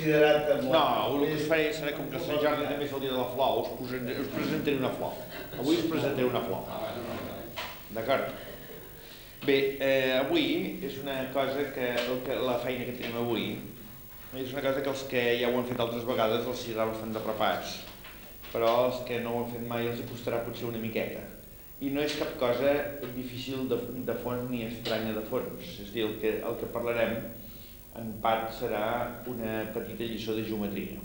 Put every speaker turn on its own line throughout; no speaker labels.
considerat que...
No, el que es faré serà com que Sant Jordi també és el dia de la flor, us, us presentaré una flor. Avui us presentaré una flor. D'acord? Bé, eh, avui és una cosa que, el que la feina que tenim avui és una cosa que els que ja ho han fet altres vegades els serà bastant derrapats, però els que no ho han fet mai els hi costarà potser una miqueta. I no és cap cosa difícil de, de fons ni estranya de fons, és a dir, el que, el que parlarem en part serà una petita lliçó de geometria.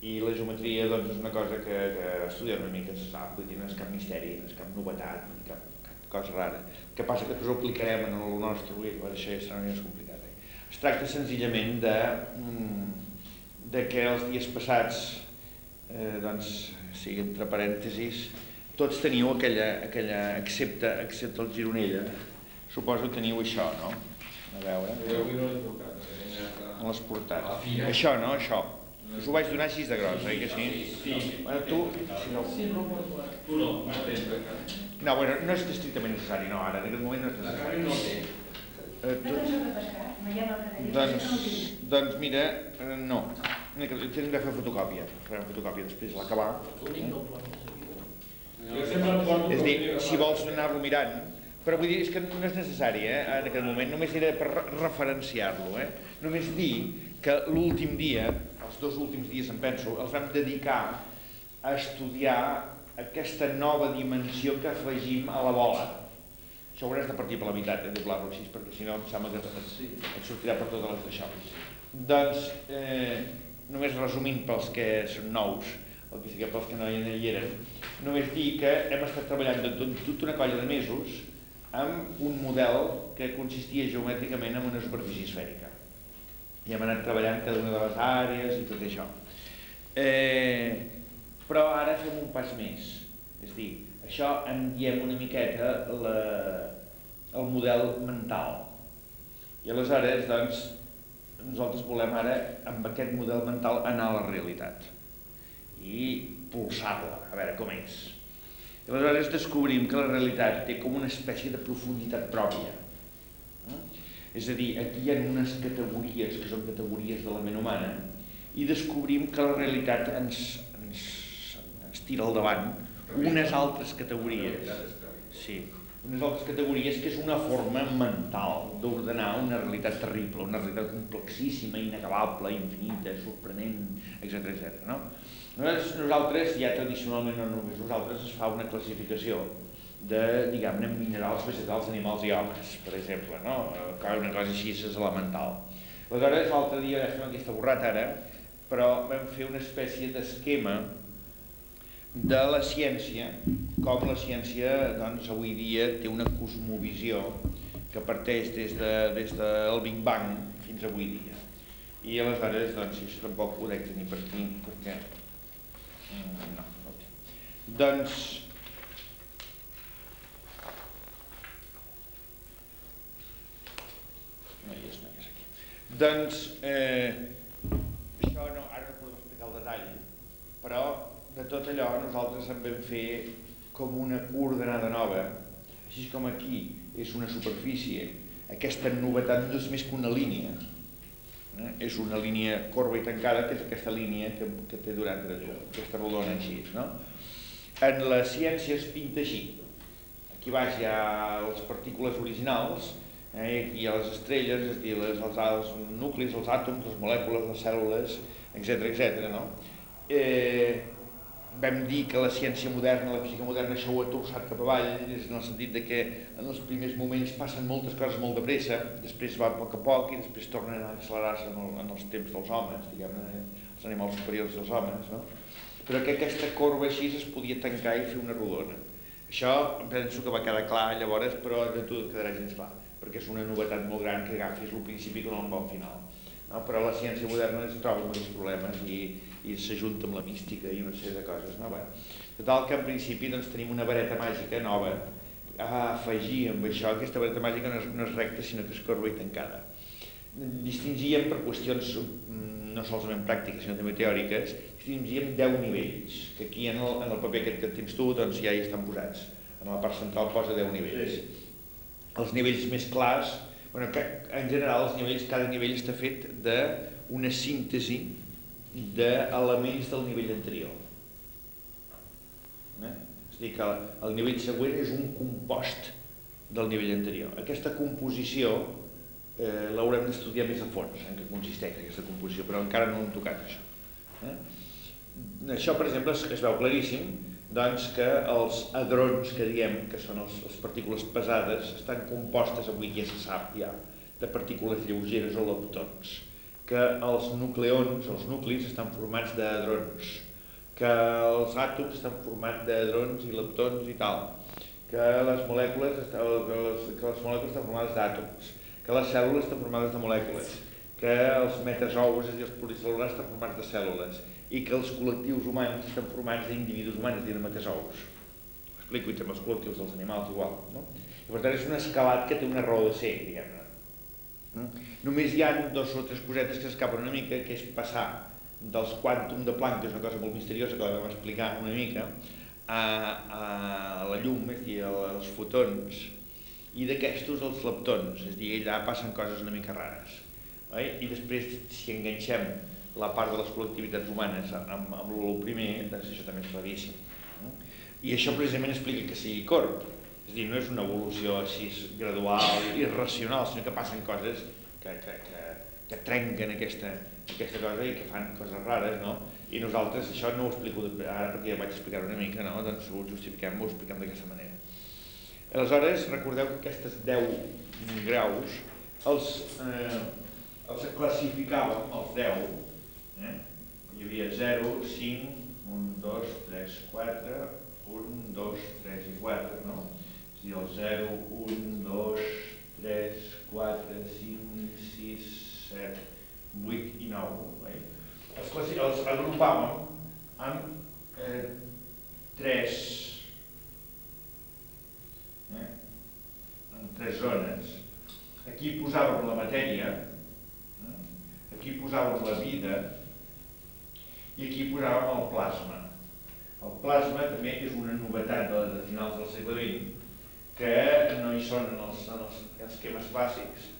I la geometria doncs, és una cosa que, que estudiar una mica se sap, vull dir, no és cap misteri, no és cap novetat, ni cap, cap cosa rara. El que passa que després ho aplicarem en el nostre avui, per això ja serà més complicat. Eh? Es tracta senzillament de, mm, de que els dies passats, eh, doncs, sí, entre parèntesis, tots teniu aquella, aquella excepte, excepte el Gironella, suposo que teniu això, no? A veure, en les portades. Això, no? Això. Us ho vaig donar així de gros, oi que sí?
Sí.
Bueno, tu, si no...
Tu no, no
bueno, no és estrictament necessari, no, ara, en aquest moment no és necessari.
no.
Eh, tu, doncs, doncs mira, eh, no, tenim de fer fotocòpia, farem fotocòpia després a l'acabar. És a dir, si vols anar-lo mirant, però vull dir, és que no és necessari, eh, en aquest moment, només era per re- referenciar-lo, eh? Només dir que l'últim dia, els dos últims dies em penso, els vam dedicar a estudiar aquesta nova dimensió que afegim a la bola. Això ho hauràs de partir per la meitat, eh, doblar-lo així, perquè si no em sembla que et, et sortirà per totes les d'això. Doncs, eh, només resumint pels que són nous, el que pels que no hi eren, només dir que hem estat treballant tot, tota una colla de mesos amb un model que consistia geomètricament en una superfície esfèrica. I hem anat treballant cada una de les àrees i tot això. Eh, però ara fem un pas més. És dir, això en diem una miqueta la, el model mental. I aleshores, doncs, nosaltres volem ara, amb aquest model mental, anar a la realitat i pulsar-la, a veure com és. Aleshores descobrim que la realitat té com una espècie de profunditat pròpia. Eh? És a dir, aquí hi ha unes categories que són categories de la ment humana i descobrim que la realitat ens, ens, ens tira al davant unes altres categories. Sí, unes altres categories que és una forma mental d'ordenar una realitat terrible, una realitat complexíssima, inacabable, infinita, sorprenent, etc etc. no? Nosaltres, nosaltres, ja tradicionalment no només nosaltres, es fa una classificació de, diguem-ne, minerals, vegetals, animals i homes, per exemple, no? Una cosa així és elemental. Aleshores, l'altre dia, ja fem aquesta borrata ara, però vam fer una espècie d'esquema de la ciència, com la ciència doncs, avui dia té una cosmovisió que parteix des, de, des del Big Bang fins avui dia. I aleshores, doncs, això tampoc ho dec tenir per aquí, perquè... mm, No, no tinc. Doncs... No hi és, no hi és aquí. Doncs, eh, això no, ara no podem explicar el detall, però de tot allò nosaltres en vam fer com una coordenada nova, així com aquí és una superfície, aquesta novetat no és més que una línia, eh? és una línia corba i tancada, que és aquesta línia que, que té durant aquesta rodona així, no? En la ciència es pinta així. Aquí baix hi ha les partícules originals, eh? aquí hi ha les estrelles, és a dir, les, els, els nuclis, els àtoms, les molècules, les cèl·lules, etc etc. no? Eh, vam dir que la ciència moderna, la física moderna, això ho ha torçat cap avall, és en el sentit de que en els primers moments passen moltes coses molt de pressa, després va a poc a poc i després tornen a accelerar-se en, el, en els temps dels homes, diguem-ne, els animals superiors i els homes, no? Però que aquesta corba així es podia tancar i fer una rodona. Això penso que va quedar clar llavors, però de tu quedarà gens clar, perquè és una novetat molt gran que agafis el principi com el bon final. No? Però la ciència moderna es troba amb aquests problemes i, i s'ajunta amb la mística i una sèrie de coses. No? Bueno, total que en principi doncs, tenim una vareta màgica nova a afegir amb això, aquesta vareta màgica no és, no és recta sinó que és corba i tancada. Distingíem per qüestions mm, no solament pràctiques sinó també teòriques, distingíem 10 nivells, que aquí en el, en el paper aquest que tens tu doncs, ja hi estan posats. En la part central posa 10 nivells. Els nivells més clars, bueno, que, en general els nivells, cada nivell està fet de una síntesi d'elements del nivell anterior. Eh? És a dir, que el nivell següent és un compost del nivell anterior. Aquesta composició eh, l'haurem d'estudiar més a fons, en què consisteix aquesta composició, però encara no hem tocat això. Eh? Això, per exemple, es, es veu claríssim doncs, que els hadrons que diem, que són els, les partícules pesades, estan compostes, avui ja se sap ja, de partícules lleugeres o leptons, que els nucleons, els nuclis, estan formats d'hadrons, que els àtoms estan formats d'hadrons i leptons i tal, que les molècules, que les, que les molècules estan formades d'àtoms, que les cèl·lules estan formades de molècules, que els metasous, és a dir, els policel·lulars, estan formats de cèl·lules, i que els col·lectius humans estan formats d'individus humans, és a dir, de metasous. Explico, i també els col·lectius dels animals igual. No? I per tant és un escalat que té una raó de ser, diguem-ne. Mm? Només hi ha dos o tres cosetes que s'escapen una mica, que és passar dels quàntum de Planck, que és una cosa molt misteriosa que la vam explicar una mica, a, a la llum, dir, als fotons, i d'aquestos els leptons, és a dir, allà passen coses una mica rares. Oi? I després, si enganxem la part de les col·lectivitats humanes amb, amb el primer, doncs això també és claríssim. I això precisament explica que sigui corp. És a dir, no és una evolució així gradual i irracional, sinó que passen coses que, que, que, que trenquen aquesta, aquesta cosa i que fan coses rares, no? I nosaltres això no ho explico ara perquè ja vaig explicar una mica, no? Doncs ho justifiquem, ho expliquem d'aquesta manera. Aleshores, recordeu que aquestes 10 graus els, eh, els classificàvem, els 10, eh? hi havia 0, 5, 1, 2, 3, 4, 1, 2, 3 i 4, no? Dir, el 0, 1, 2, 3, 4, 5, 6, 7, 8 i 9. Eh? Els, els agrupàvem amb eh, 3 eh? en tres zones. Aquí posàvem la matèria, eh? aquí posàvem la vida, i aquí posàvem el plasma. El plasma també és una novetat de, de finals del segle XX, que no hi són en els, en els esquemes clàssics,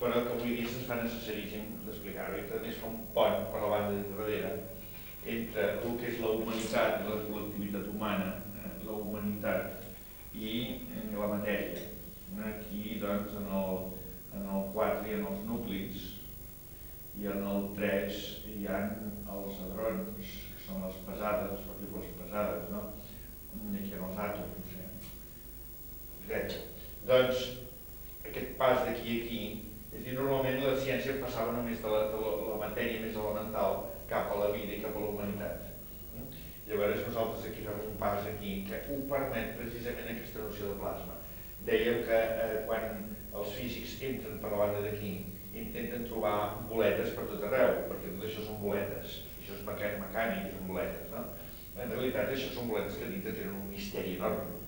però que avui dia se'ns fa necessaríssim d'explicar-ho i també es fa un pont per la banda de darrere entre el que és la humanitat i la col·lectivitat humana, eh, la humanitat i eh, la matèria. Aquí, doncs, en el, en el 4 hi ha els nuclis i en el 3 hi ha els hadrons, que són les pesades, les partícules pesades, no? Aquí en els àtoms, eh? Doncs, aquest pas d'aquí a aquí, és dir, normalment la ciència passava només de la, de la, la matèria més elemental cap a la vida i cap a la humanitat. Mm? Llavors nosaltres aquí fem un pas aquí que ho permet precisament aquesta noció de plasma. Dèiem que eh, quan els físics entren per la banda d'aquí intenten trobar boletes per tot arreu, perquè tot això són boletes, això és mecànic, són boletes, no? En realitat això són boletes que dintre tenen un misteri enorme,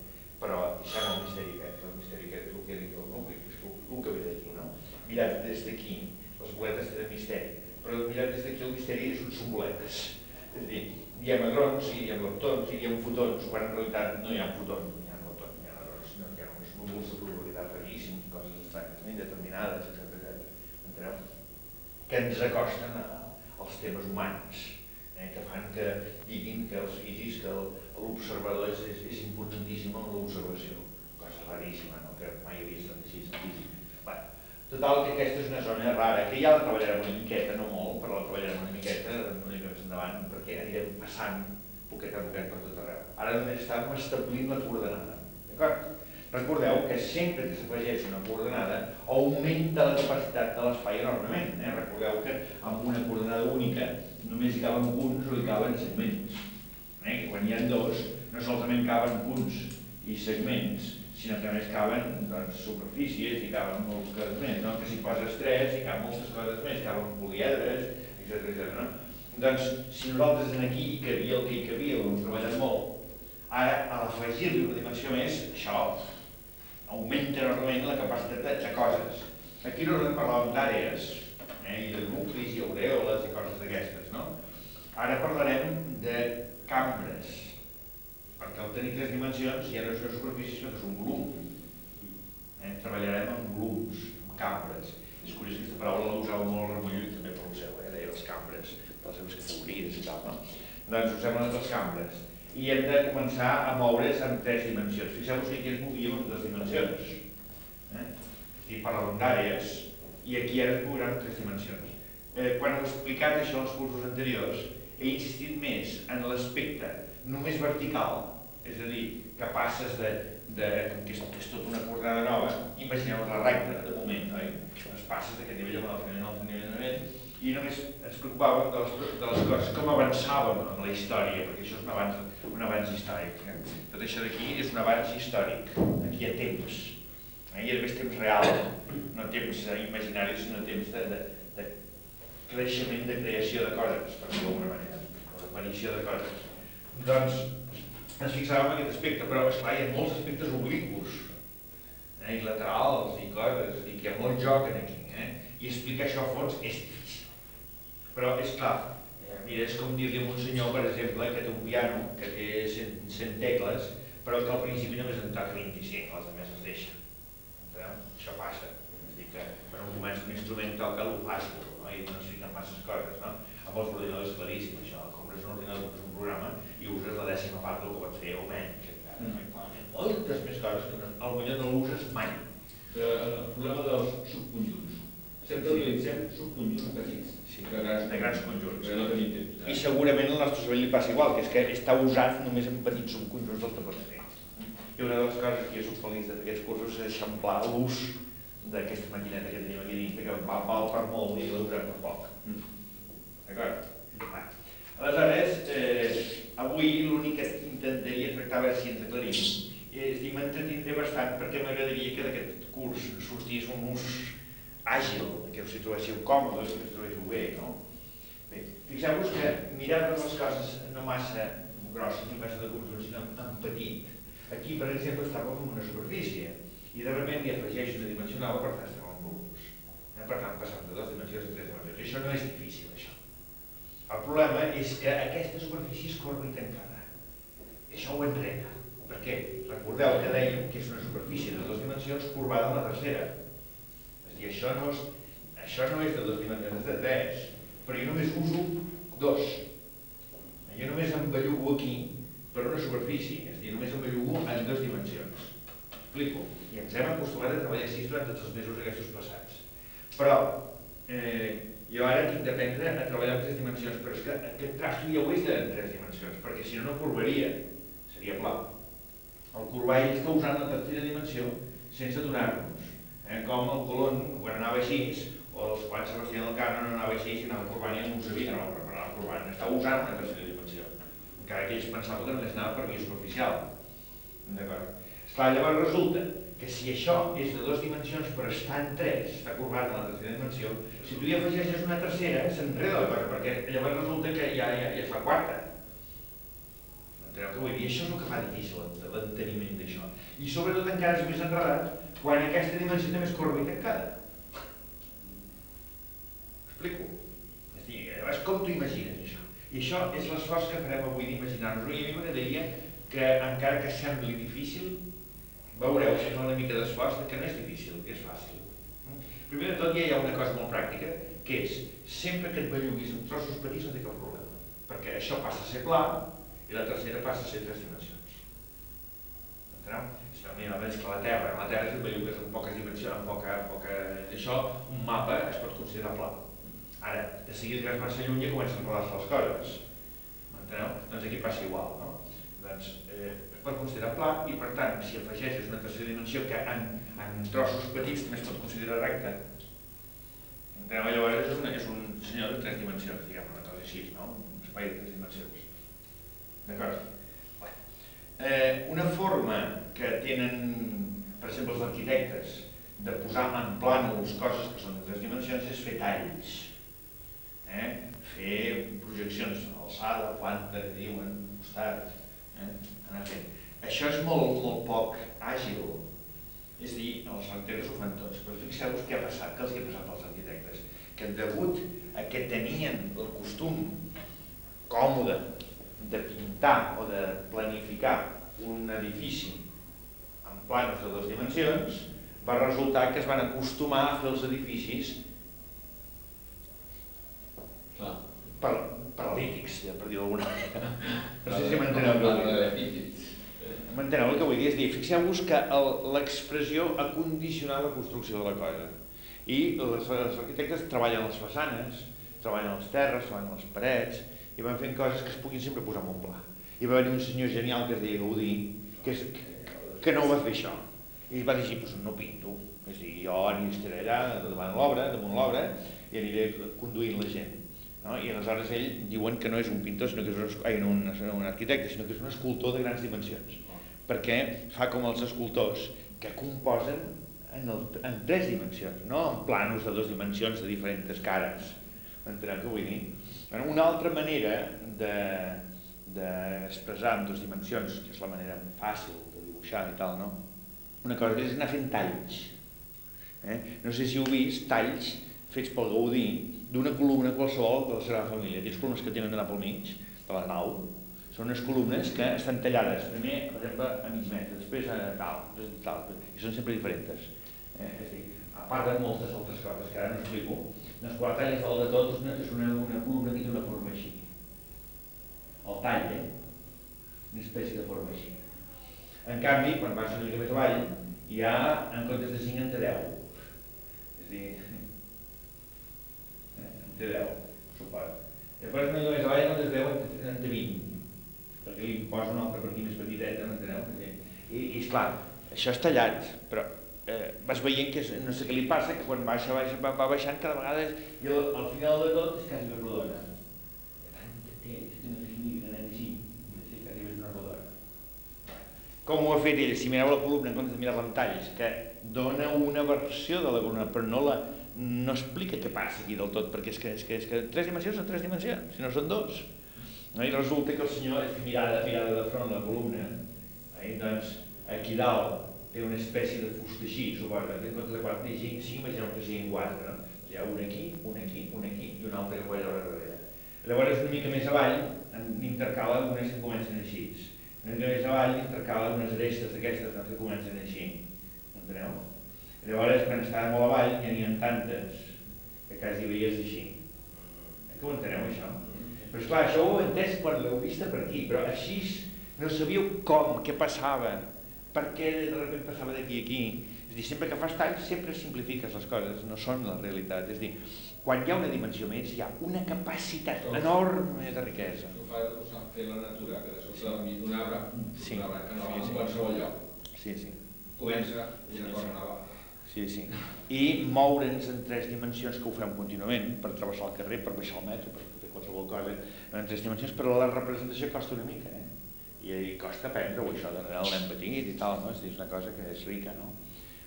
però deixem el misteri aquest, el misteri aquest és el que dic el nucli, és el que ve d'aquí, no? Mirat des d'aquí, les boletes tenen misteri, però mirat des d'aquí el misteri és on són boletes. És a dir, diem hadrons, i diem leptons, i diem fotons, quan en realitat no hi ha fotons, hi ha no hi ha hadrons, no hi ha uns núvols de probabilitat raríssims, coses estranyes, indeterminades, etc enteneu? que ens acosten als temes humans, eh? que fan que diguin que els físics, que l'observador és, és, és importantíssim en l'observació. Cosa raríssima, no? que mai havia estat així en físic. Bueno, total, que aquesta és una zona rara, que ja la treballarem una miqueta, no molt, però la treballarem una miqueta, una mica més endavant, perquè anirem passant poquet a poquet per tot arreu. Ara només estem establint la coordenada. D'acord? Recordeu que sempre que s'afegeix una coordenada augmenta la capacitat de l'espai enormement. Eh? Recordeu que amb una coordenada única només hi caben punts o hi caben segments. Eh? Quan hi ha dos no solament caben punts i segments, sinó que més caben doncs, superfícies i caben moltes coses més. No? Que si poses tres hi caben moltes coses més, caben poliedres, etc. etc. No? Doncs si nosaltres en aquí hi cabia el que hi cabia, ho hem treballat molt, ara a l'afegir-li una dimensió més, això augmenta enormement la capacitat de, de coses. Aquí no parlàvem d'àrees, eh, i de nuclis i aureoles i coses d'aquestes, no? Ara parlarem de cambres, perquè al tenir tres dimensions ja no és una superfície, sinó que és un volum. Eh? Treballarem amb volums, amb cambres. És curiós que aquesta paraula la usava molt i també pel seu, eh? deia les cambres, per les seves categories i tal, no? Doncs usem les cambres i hem de començar a moure's en tres dimensions. Fixeu-vos que aquí ens movíem en dues dimensions. Eh? A dir, per rondàries, i aquí ara es mourà en tres dimensions. Eh, quan heu explicat això als cursos anteriors, he insistit més en l'aspecte només vertical, és a dir, que passes de, de que és, que és tota una coordenada nova, imagineu la recta de moment, oi? Es passes d'aquest nivell a un altre nivell, a nivell, a altre nivell, i només ens preocupàvem de les, de les coses, com avançàvem en la història, perquè això és un avanç, un avanç històric. Eh? Tot això d'aquí és un avanç històric, aquí hi ha temps, eh? i és més temps real, no temps imaginari, sinó temps de, de creixement de creació de coses, per dir-ho d'alguna manera, o d'aparició de coses. Doncs ens fixàvem en aquest aspecte, però esclar, hi ha molts aspectes obliquos, eh, i laterals i coses, i que hi ha molt joc en aquí, eh? i explicar això a fons és difícil. Però és clar, eh, mira, és com dir-li a un senyor, per exemple, que té un piano, que té 100, 100 tecles, però que al principi només en toca 25, les altres es deixa. Entenem? Això passa. És dir, que quan un comença un instrument toca el fàcil, i no es fiquen masses coses, no? Amb els ordinadors és claríssim, això. Compres un ordinador, compres un programa i uses la dècima part del que pots fer, o menys, encara. Mm. Moltes més coses que no, potser no l'uses mai.
Eh, El problema dels subconjunts. Sempre utilitzem subconjunts petits.
Sí,
de grans,
de grans conjunts.
Perquè no tenim temps. eh?
I segurament al nostre cervell li passa igual, que és que està usat només en petits subconjunts del que pots fer. I una de les coses que jo soc feliç de fer aquests cursos és eixamplar l'ús d'aquesta maquineta que tenim aquí dintre, que val, val per molt i l'usem per poc. D'acord? Va. Aleshores, eh, avui l'únic que intentaria tractar, a veure si ens aclarim, és dir, m'entretindré bastant perquè m'agradaria que d'aquest curs sortís un ús àgil, que us hi trobéssiu còmodes, que us trobéssiu bé, no? Bé, fixeu-vos que mirar les coses no massa grosses ni massa de conjunt, sinó en petit. Aquí, per exemple, estàvem en una superfície i de sobte li afegeixo una dimensió nova, per tant estem en volums. Eh, Per tant, passant de dues dimensions a tres dimensions. I això no és difícil, això. El problema és que aquesta superfície és corba i tancada. I això ho enreda. Per què? Recordeu que dèiem que és una superfície de dues dimensions corbada en la tercera. És dir, això no és, això no és de dues dimensions, és de tres. Però jo només uso dos. Jo només em bellugo aquí per una superfície, és a dir, només em bellugo en dues dimensions. Explico. I ens hem acostumat a treballar així durant tots els mesos aquests passats. Però eh, jo ara tinc d'aprendre a treballar en tres dimensions, però és que aquest trasto ja ho és de tres dimensions, perquè si no, no corbaria, seria pla. El corball està usant la tercera dimensió sense donar-nos. Eh? Com el Colón, quan anava així, o els Juan Sebastián del Carno no anava així, i anava corbant i no ho sabia, no, però anava corbant, estava usant una tercera dimensió. Encara que ells pensaven que només anava per via superficial. D'acord? Esclar, llavors resulta que si això és de dues dimensions però està en tres, està corbat en la tercera dimensió, si tu hi afegeixes una tercera, s'enreda la cosa, perquè llavors resulta que ja, ja, ja és la quarta. Enteneu què vull dir? Això és el que fa difícil l'enteniment d'això. I sobretot encara és més enredat quan aquesta dimensió també és corba i tancada. Explico? És dir, llavors com t'ho imagines això? I això és l'esforç que farem avui d'imaginar-nos-ho i a mi m'agradaria que encara que sembli difícil, veureu si fa una mica d'esforç que no és difícil, que és fàcil. Primer de tot ja hi ha una cosa molt pràctica, que és, sempre que et belluguis en trossos petits no té cap problema, perquè això passa a ser pla i la tercera passa a ser tres dimensions. Enteneu? Si no, mira, almenys que la Terra, la Terra si et bellugues en poques dimensions, en poca, en poca... Això, un mapa es pot considerar pla. Ara, de seguida que vas massa lluny ja comencen a enredar-se les coses. M'enteneu? Doncs aquí passa igual, no? Doncs eh, pot considerar pla i per tant, si afegeixes una tercera dimensió que en, en trossos petits també es pot considerar recta, enteneu? Llavors és, una, és un senyor de tres dimensions, diguem una cosa així, no? Un espai de tres dimensions. D'acord? Bueno. Eh, una forma que tenen, per exemple, els arquitectes de posar en plànols coses que són de tres dimensions és fer talls. Eh? Fer projeccions alçada, planta, diuen, costat, eh? Anar fent. Això és molt, molt poc àgil. És a dir, els arquitectes ho fan tots, però fixeu-vos què ha passat, què els ha passat als arquitectes. Que degut a que tenien el costum còmode de pintar o de planificar un edifici en planos de dues dimensions, va resultar que es van acostumar a fer els edificis
Clar.
Paralítics, ja per dir-ho d'alguna manera. No sé si m'enteneu que dir.
epítets.
M'enteneu el que vull dir? És dir, fixeu-vos que l'expressió ha condicionat la construcció de la cosa. I els, els arquitectes treballen les façanes, treballen les terres, treballen les parets, i van fent coses que es puguin sempre posar en un pla. I va haver un senyor genial que es deia Gaudí, que, és, que no ho va fer això. I va dir, així, doncs no pinto. És a dir, jo aniré allà davant l'obra, damunt l'obra, i aniré conduint la gent. No? I aleshores ell diuen que no és un pintor, sinó que és un, ai, no un, un arquitecte, sinó que és un escultor de grans dimensions. Perquè fa com els escultors que composen en, el, en tres dimensions, no en planos de dues dimensions de diferents cares. Enteneu què vull dir? Bueno, una altra manera d'expressar de, en dues dimensions, que és la manera fàcil de dibuixar i tal, no? Una cosa és anar fent talls. Eh? No sé si heu vist talls fets pel Gaudí d'una columna qualsevol de la Sagrada Família. Aquelles columnes que tenen d'anar pel mig, de la nau, són unes columnes que estan tallades, primer, per exemple, a mig metre, després a tal, després a tal, i són sempre diferents. Eh? És dir, a part de moltes altres coses que ara no explico, les quan talles el de tot és una, és una, una columna que té una forma així. El tall, eh? Una espècie de forma així. En canvi, quan vas una mica més avall, hi ha, en comptes de 5, en té 10. És dir, té 10, suposo. Després una mica més avall, en comptes de 10, en té- en té 20 perquè li posa una altra per més petiteta, m'enteneu? I, I, esclar, això és tallat, però eh, vas veient que és, no sé què li passa, que quan baixa, baixa, va, va baixant cada vegada és, i al, al final de tot és quasi més rodona. Que no sé més una. Com ho ha fet ell, si mireu la columna en comptes de mirar talls, que dona una versió de la columna, però no la no explica què passa aquí del tot, perquè és que, és que, és que tres dimensions són tres dimensions, si no són dos. No? I resulta que el senyor és mirada, mirada de front la columna, eh? doncs aquí dalt té una espècie de fusta així, suposa, en comptes de quatre n'hi hagi cinc, imagineu que siguin quatre, no? Hi ha un aquí, un aquí, un aquí i un altre que va allà darrere. Llavors una mica més avall intercala unes que comencen així. Una mica més avall intercala unes arestes d'aquestes doncs, que comencen així. Enteneu? Llavors quan estava molt avall n'hi havia tantes que quasi veies així. Eh que ho enteneu això? Però esclar, això ho he entès quan l'heu vista per aquí, però així no sabíeu com, què passava, per què de sobte passava d'aquí a aquí. És a dir, sempre que fas talls sempre simplifiques les coses, no són la realitat. És a dir, quan hi ha una dimensió més hi ha una capacitat enorme de riquesa.
Ho fa, ho sap fer la natura, que de sobte al mig d'un arbre,
Sí,
una branca nova,
sí, sí.
en qualsevol lloc,
Sí, sí.
comença una cosa nova.
Sí, sí. I moure'ns en tres dimensions que ho fem contínuament, per travessar el carrer, per baixar el metro, per fer qualsevol cosa, en tres dimensions, però la representació costa una mica, eh? I, i costa aprendre-ho, això de el nen petit i tal, no? És, una cosa que és rica, no?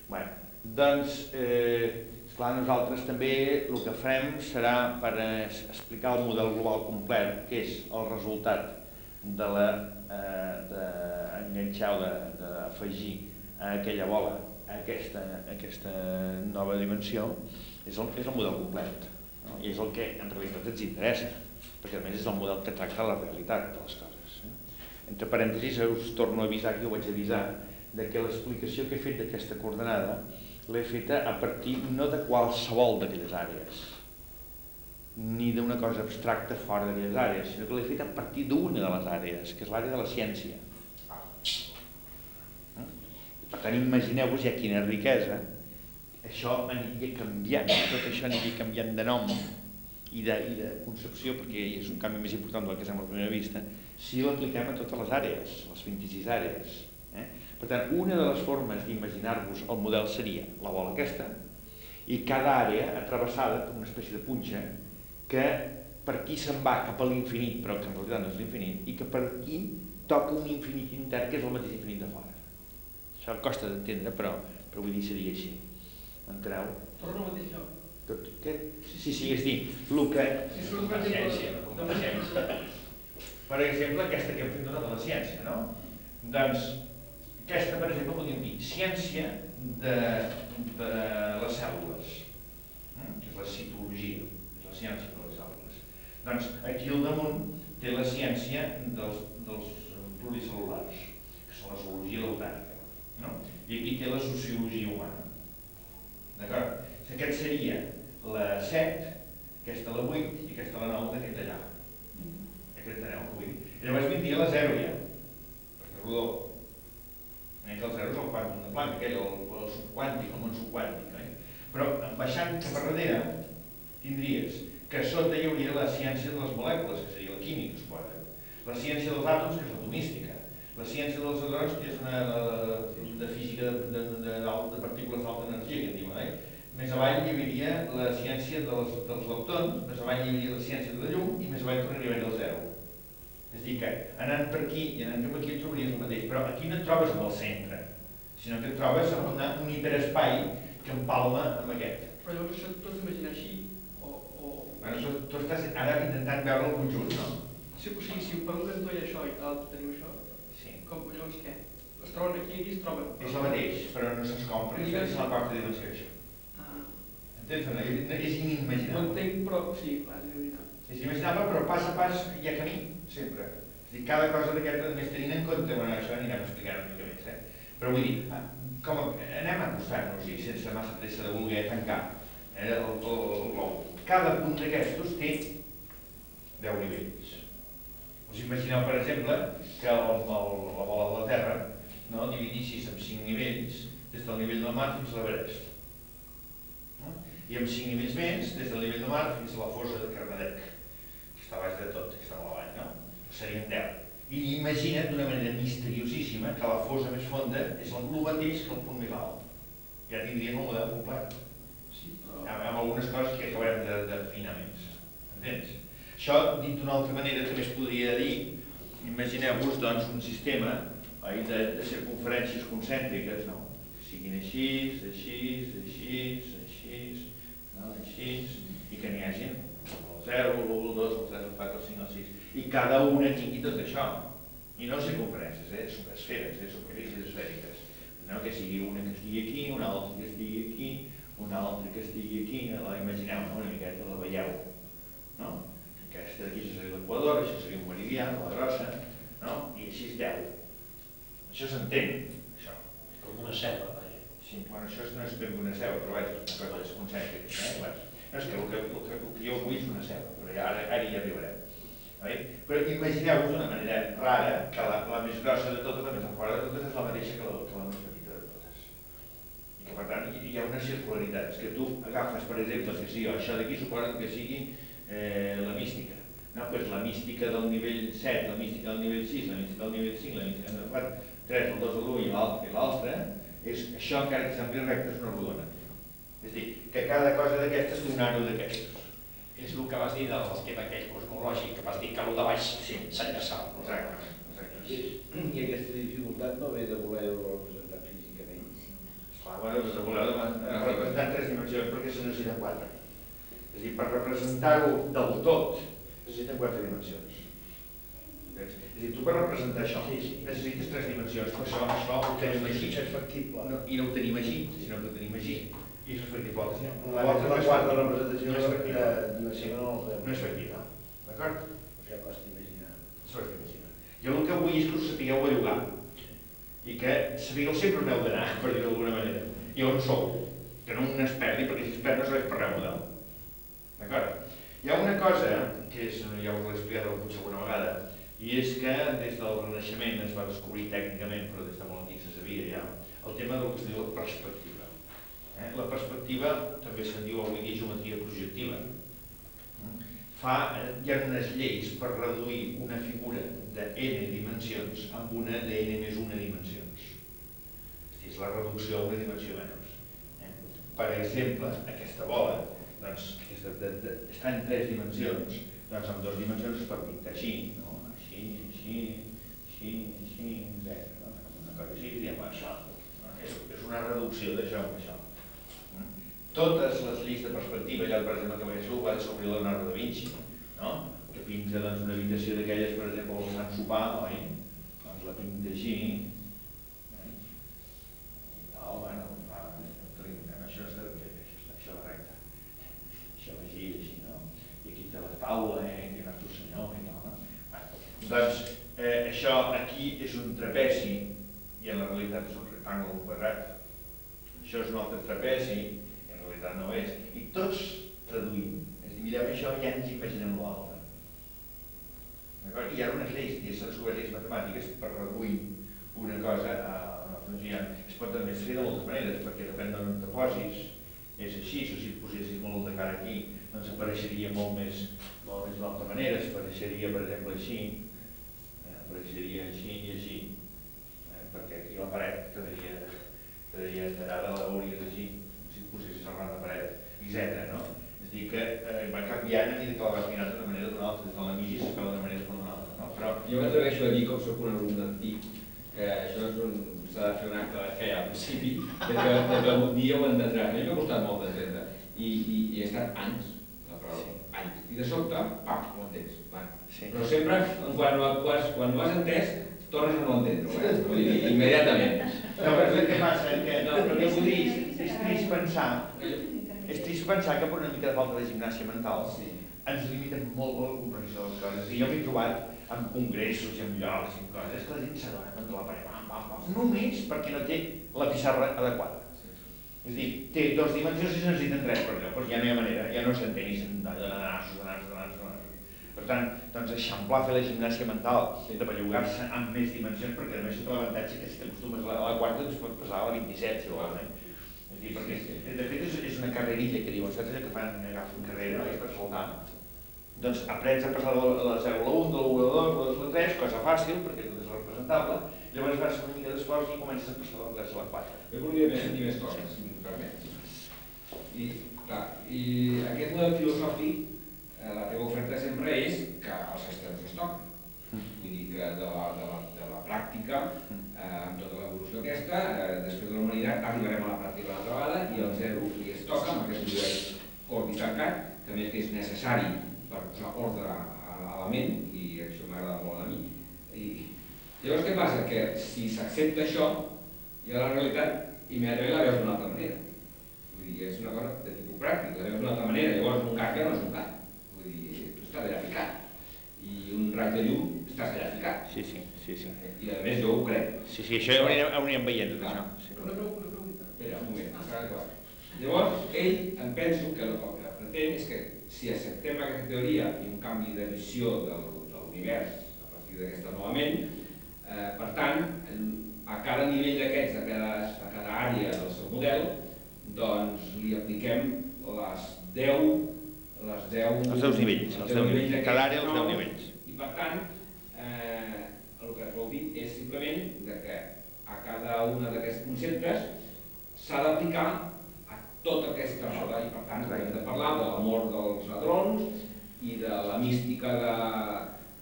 bueno, doncs, eh, esclar, nosaltres també el que farem serà per eh, explicar el model global complet, que és el resultat de la eh, d'enganxar o de- d'afegir a aquella bola aquesta, aquesta nova dimensió, és el, és el model complet. No? I és el que en realitat ens interessa, perquè a més és el model que tracta la realitat de les coses. Eh? Entre parèntesis, us torno a avisar, que ho vaig avisar, de que l'explicació que he fet d'aquesta coordenada l'he feta a partir no de qualsevol d'aquelles àrees, ni d'una cosa abstracta fora d'aquelles àrees, sinó que l'he fet a partir d'una de les àrees, que és l'àrea de la ciència. Per tant, imagineu-vos ja quina riquesa, això aniria canviant, tot això aniria canviant de nom i de, i de concepció, perquè és un canvi més important del que sembla a primera vista, si l'apliquem a totes les àrees, les 26 àrees. Eh? Per tant, una de les formes d'imaginar-vos el model seria la bola aquesta, i cada àrea atravessada per una espècie de punxa que per aquí se'n va cap a l'infinit, però que en realitat no és l'infinit, i que per aquí toca un infinit intern que és el mateix infinit de fora. Això costa d'entendre, però, però vull dir seria així. Enteneu?
Torno al mateix lloc.
Tot, que, sí, sí, és dir, el que...
És un exemple de-
Per exemple, per exemple, aquesta que hem fet de la ciència, no? Doncs, aquesta, per exemple, podríem dir ciència de, de les cèl·lules, eh? que és la citologia, és la ciència de les cèl·lules. Doncs aquí al damunt té la ciència dels, dels pluricel·lulars, que són la zoologia i la botànica, no? I aquí té la sociologia humana. D'acord? Aquest seria la 7, aquesta la 8 i aquesta la 9 d'aquest allà. que enteneu què vull dir? Llavors vindria la zero ja, perquè és rodó. Eh, que el zero és el quàntum de Planck, aquell, el, el subquàntic, el món subquàntic. Eh? Però baixant cap a darrere, tindries que sota hi hauria la ciència de les molècules, que seria la química, suposa. La ciència dels àtoms, que és l'atomística. La ciència dels hadrons, que és una, la, de física de, de, de, de partícules d'alta energia, que en diuen, eh? Més avall hi hauria la ciència dels, dels leptons, més avall hi hauria la ciència de la llum i més avall tornaria a el zero. És a dir, que anant per aquí i anant cap aquí et trobaries el mateix, però aquí no et trobes amb el centre, sinó que et trobes amb una, un hiperespai que empalma amb aquest.
Però llavors això t'ho has d'imaginar així, o... o...
Bueno, tu, estàs ara intentant veure el conjunt, no?
Sí, o sigui, si per un cantó hi ha això i això,
Sí.
Com llavors què? Es troben aquí i aquí es troben.
És el mateix, però no se'ns compra, és la quarta dimensió, això.
Ah,
Entens no? És inimaginable.
entenc, però sí, clar, és veritat.
És inimaginable, però pas a pas hi ha camí, sempre. És a dir, cada cosa d'aquesta, més tenint en compte, bueno, això anirem explicant una mica més, eh? Però vull dir, ah, com a, anem acostant-nos-hi sense massa pressa de voler tancar eh, glou. Cada punt d'aquestos té 10 nivells. Us imagineu, per exemple, que el, el, la bola de la Terra no, dividissis en 5 nivells des del nivell del mar fins a l'Everest. No? I amb 5 nivells més, des del nivell del mar fins a la fosa de Carnadec, que està a baix de tot, que està molt avall, no? Serien 10. I imagina't d'una manera misteriosíssima que la fosa més fonda és el mateix que el punt més alt. Ja tindríem el model complet.
Sí, però...
Amb, amb algunes coses que acabarem de, de definar més. Entens? Això, dit d'una altra manera, també es podria dir, imagineu-vos doncs un sistema oi, de, de circunferències concèntriques, no? que siguin així, així, així, així, no? així, i que n'hi hagi el 0, l'1, el 2, el 3, el 4, el 5, el 6, i cada una tingui tot això. I no circunferències, eh? esferes, eh? són perícies esfèriques. No? Que sigui una que estigui aquí, una altra que estigui aquí, una altra que estigui aquí, la imagineu, no? una miqueta la veieu. No? Aquesta d'aquí seria l'equador, això seria un meridià, la grossa, no? i així es deu. Això s'entén, això.
Com una ceba, vaja.
Sí, bueno, això no és ben una seu, però vaja, és una cosa concèntrica. Eh? Bueno, no és que el que, el que, el que jo vull és una seu, però ja, ara, ara hi arribarem. Oi? Però imagineu-vos d'una manera rara que la, la més grossa de totes, la més enfora de totes, és la mateixa que la, que la més petita de totes. I que per tant hi, hi ha una circularitat. És que tu agafes, per exemple, que sí, això d'aquí suposa que sigui eh, la mística. No, pues la mística del nivell 7, la mística del nivell 6, la mística del nivell 5, la mística del 4, 3, el 2, el 1 i l'altre, i l'altre, és això encara que sembli recte és una rodona. És a dir, que cada cosa d'aquestes té un aro d'aquestos.
És el que vas dir de l'esquema aquell cosmològic, que vas dir que el de baix
Sí.
s'enllaçava.
Exacte. exacte.
I, I aquesta dificultat no ve de voler-ho representar físicament.
Esclar, bueno, voleu eh, representar en tres dimensions perquè se necessiten quatre. És a dir, per representar-ho del tot, necessiten quatre dimensions. És a dir, tu per representar això
Sí, sí.
necessites tres dimensions, però això, això ho tenim així.
És factible.
No, I no ho tenim així, sinó que ho tenim així. I això és factible. Sí.
La, la, la quarta representació
no és factible.
no,
no, és factible, d'acord?
ja costa imaginar.
S'ho has d'imaginar. Jo el que vull és que us sapigueu bellugar i que sapigueu sempre on heu d'anar, per dir-ho d'alguna manera, i on sou, que no un es perdi, perquè si es perd no serveix per res model. D'acord? Hi ha una cosa, que és, ja us l'he explicat potser alguna vegada, i és que des del Renaixement es va descobrir tècnicament, però des de molt antic se sabia ja, el tema del que es diu la perspectiva. Eh? La perspectiva també se'n diu avui dia geometria projectiva. Fa, eh, hi ha unes lleis per reduir una figura de n dimensions amb una de n més una dimensions. És la reducció a una dimensió menys. Eh? Per exemple, aquesta bola, doncs, és de, de, de, està en tres dimensions, doncs en dues dimensions es pot pintar així, no? així, així, així, així, etc. Una cosa així, que diem això. No? És, és una reducció d'això amb això. Mm? Totes les lleis de perspectiva, ja per exemple que vaig dir, va descobrir Leonardo da Vinci, no? que pinta doncs, una habitació d'aquelles, per exemple, al Sant Sopar, oi? Doncs la pinta així, eh? i tal, bueno, va, això està bé, això està, això va recte. Això va així, així, no? I aquí té la taula, eh? que nostre senyor, i tal, no? Doncs, eh, això aquí és un trapezi, i en la realitat és un rectangle, un quadrat. Això és un altre trapezi, i en realitat no és. I tots traduïm. És dir, mireu això i ja ens imaginem l'altre. Hi ha unes lleis, i s'han descobert lleis matemàtiques per reduir una cosa a una funció. Es pot també fer de moltes maneres, perquè depèn d'on te posis, és així, o si et posessis molt de cara aquí, doncs apareixeria molt més, molt més d'altra manera, es apareixeria, per exemple, així, eh, apareixeria així i així, eh, perquè aquí la paret quedaria, quedaria enterada, la veuries així, si et posessis arran de paret, etc. no? És a dir, que eh, va canviant a mesura que la vas mirant d'una manera o d'una altra, des de la es fa d'una manera o d'una altra, no? Però
Jo m'atreveixo a dir, com sóc un alumne antic, que això és un... s'ha de fer un acte de fe al principi, de que, de que un dia ho entendràs. A mi m'ha costat molt d'entendre. I, i, I he estat anys, la prova,
Sí.
Anys. I de sobte, pam, ho entens. Va.
Sí.
Però sempre, quan, ho- quan, quan ho has entès, tornes a no entendre-ho, eh? Vull dir, immediatament.
No, però què passa? Que
No, però
és
què vull dir?
trist, és trist pensar, és trist pensar que per una mica de falta de gimnàsia mental
Sí.
ens limiten molt a la comprensió de les coses. I jo m'he trobat en congressos i en llocs i en coses que la gent s'adona contra la paret, només perquè no té la pissarra adequada. És a dir, té dues dimensions i se necessiten tres per allò, doncs ja no hi ha manera, ja no s'entén i se'n de nassos, de nassos, de nassos. Per tant, doncs eixamplar, fer la gimnàsia mental, de bellugar-se amb més dimensions, perquè a més té l'avantatge que si t'acostumes a la, quarta doncs pot passar a la 27, si vols, eh? És a dir, perquè de fet és, és una carrerilla que diuen, saps allò que fan, agafen carrera, no? És per saltar. Doncs aprens a passar de la 0 a la 1, de la 1 a la 2, de la 2 a la 3, cosa fàcil, perquè tot és representable, llavors fas una mica d'esforç i comences a passar de la 3 a la 4.
Jo volia més dir més coses, si m'ho permets. I, clar, i aquest model filosòfic, eh, la teva oferta sempre és que els extrems es toquen. Vull dir que de la, de la, de la pràctica, eh, amb tota l'evolució aquesta, eh, després de la humanitat arribarem a la pràctica una altra vegada i el zero li es toca amb aquest model orbi tancat, que més que és necessari per posar ordre a la ment, i això m'agrada molt a mi. I llavors què passa? Que si s'accepta això, ja la realitat immediatament la veus d'una altra manera. Vull dir, és una cosa de tipus pràctic, la veus d'una altra manera. Llavors un gat ja no és un gat. Vull dir, tu estàs allà ficat. I un raig de llum estàs allà ficat.
Sí, sí, sí, sí.
I a més jo ho crec.
Sí, sí, això ho anirem, ho anirem veient, tot això. Sí.
Una, pregu- una pregunta.
Espera, un moment, encara acabar. Llavors, ell, em penso que el que pretén és que si acceptem aquesta teoria i un canvi de visió del, de l'univers a partir d'aquesta nova ment, eh, per tant, a cada nivell d'aquests, a cada, a cada àrea del seu model, doncs li apliquem les 10 les 10...
Els 10 nivells, els 10 nivells.
d'aquest
Cada àrea els 10
nou,
nivells.
I per tant, eh, el que vol dir és simplement de que a cada una d'aquests conceptes s'ha d'aplicar a tota aquesta roda i per tant hem de parlar de l'amor dels ladrons i de la mística de,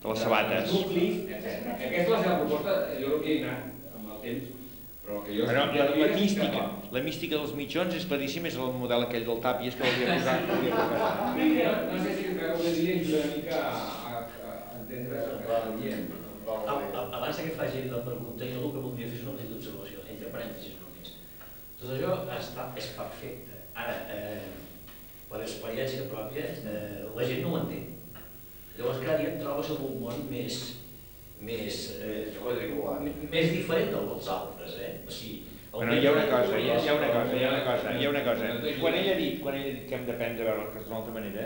De les sabates.
Aquesta és la seva proposta, jo no havia anat amb el temps, però que jo...
Però la, mística, la mística dels mitjons és claríssim, és el model aquell del Tàpies que l'havia posat. l'havia posat.
No, sé si el que ho diria ajuda una mica a, a, a entendre el que està dient.
Abans que faci la pregunta, jo el que voldria fer és una petita observació, entre parèntesis només. Tot això està, és perfecte. Ara, eh, per experiència pròpia, eh, la gent no ho entén. Llavors cada dia et trobes en un món més, més, eh, més diferent del dels altres, eh? O sigui,
Bueno, hi ha una cosa, hi ha, hi ha una cosa, hi ha una cosa, hi ha una cosa. Quan ell ha dit, quan ell ha dit que hem d'aprendre a veure les coses d'una altra manera,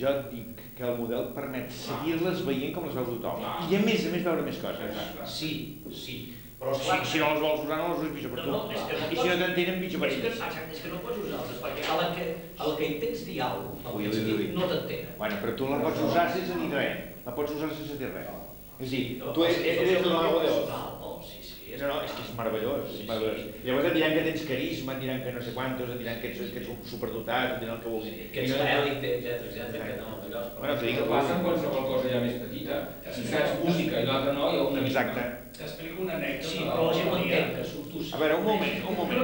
jo et dic que el model permet seguir-les veient com les veu tothom. I a més a més veure més coses.
Sí, sí, però
Si,
esclar,
si no les vols usar, no les usis pitjor per tu.
No, no, és que no
I si no t'entenen, pitjor per ells.
exacte, és que no pots usar altres, perquè a la que, a la que intents dir alguna cosa, no t'entenen.
Bueno, però tu la pots usar sense dir res. La pots usar sense dir res. És a dir, tu
És-
eres,
és
eres
el
mago de
personal, No, sí, sí. És,
No, és que és meravellós,
Sí,
és
sí.
meravellós. Llavors et diran que tens carisma, et diran que no sé quantos, et diran que ets, que ets un superdotat, et diran el que vulguin.
que ets l'èlit, etc, etc, que no, allò...
Bueno, t'ho
que passa amb qualsevol cosa ja més petita. Si saps música i l'altre no, hi ha una
Exacte.
T'explico una anècdota.
Sí, però la gent ho entén, que tu, tu
A veure, un moment, un moment.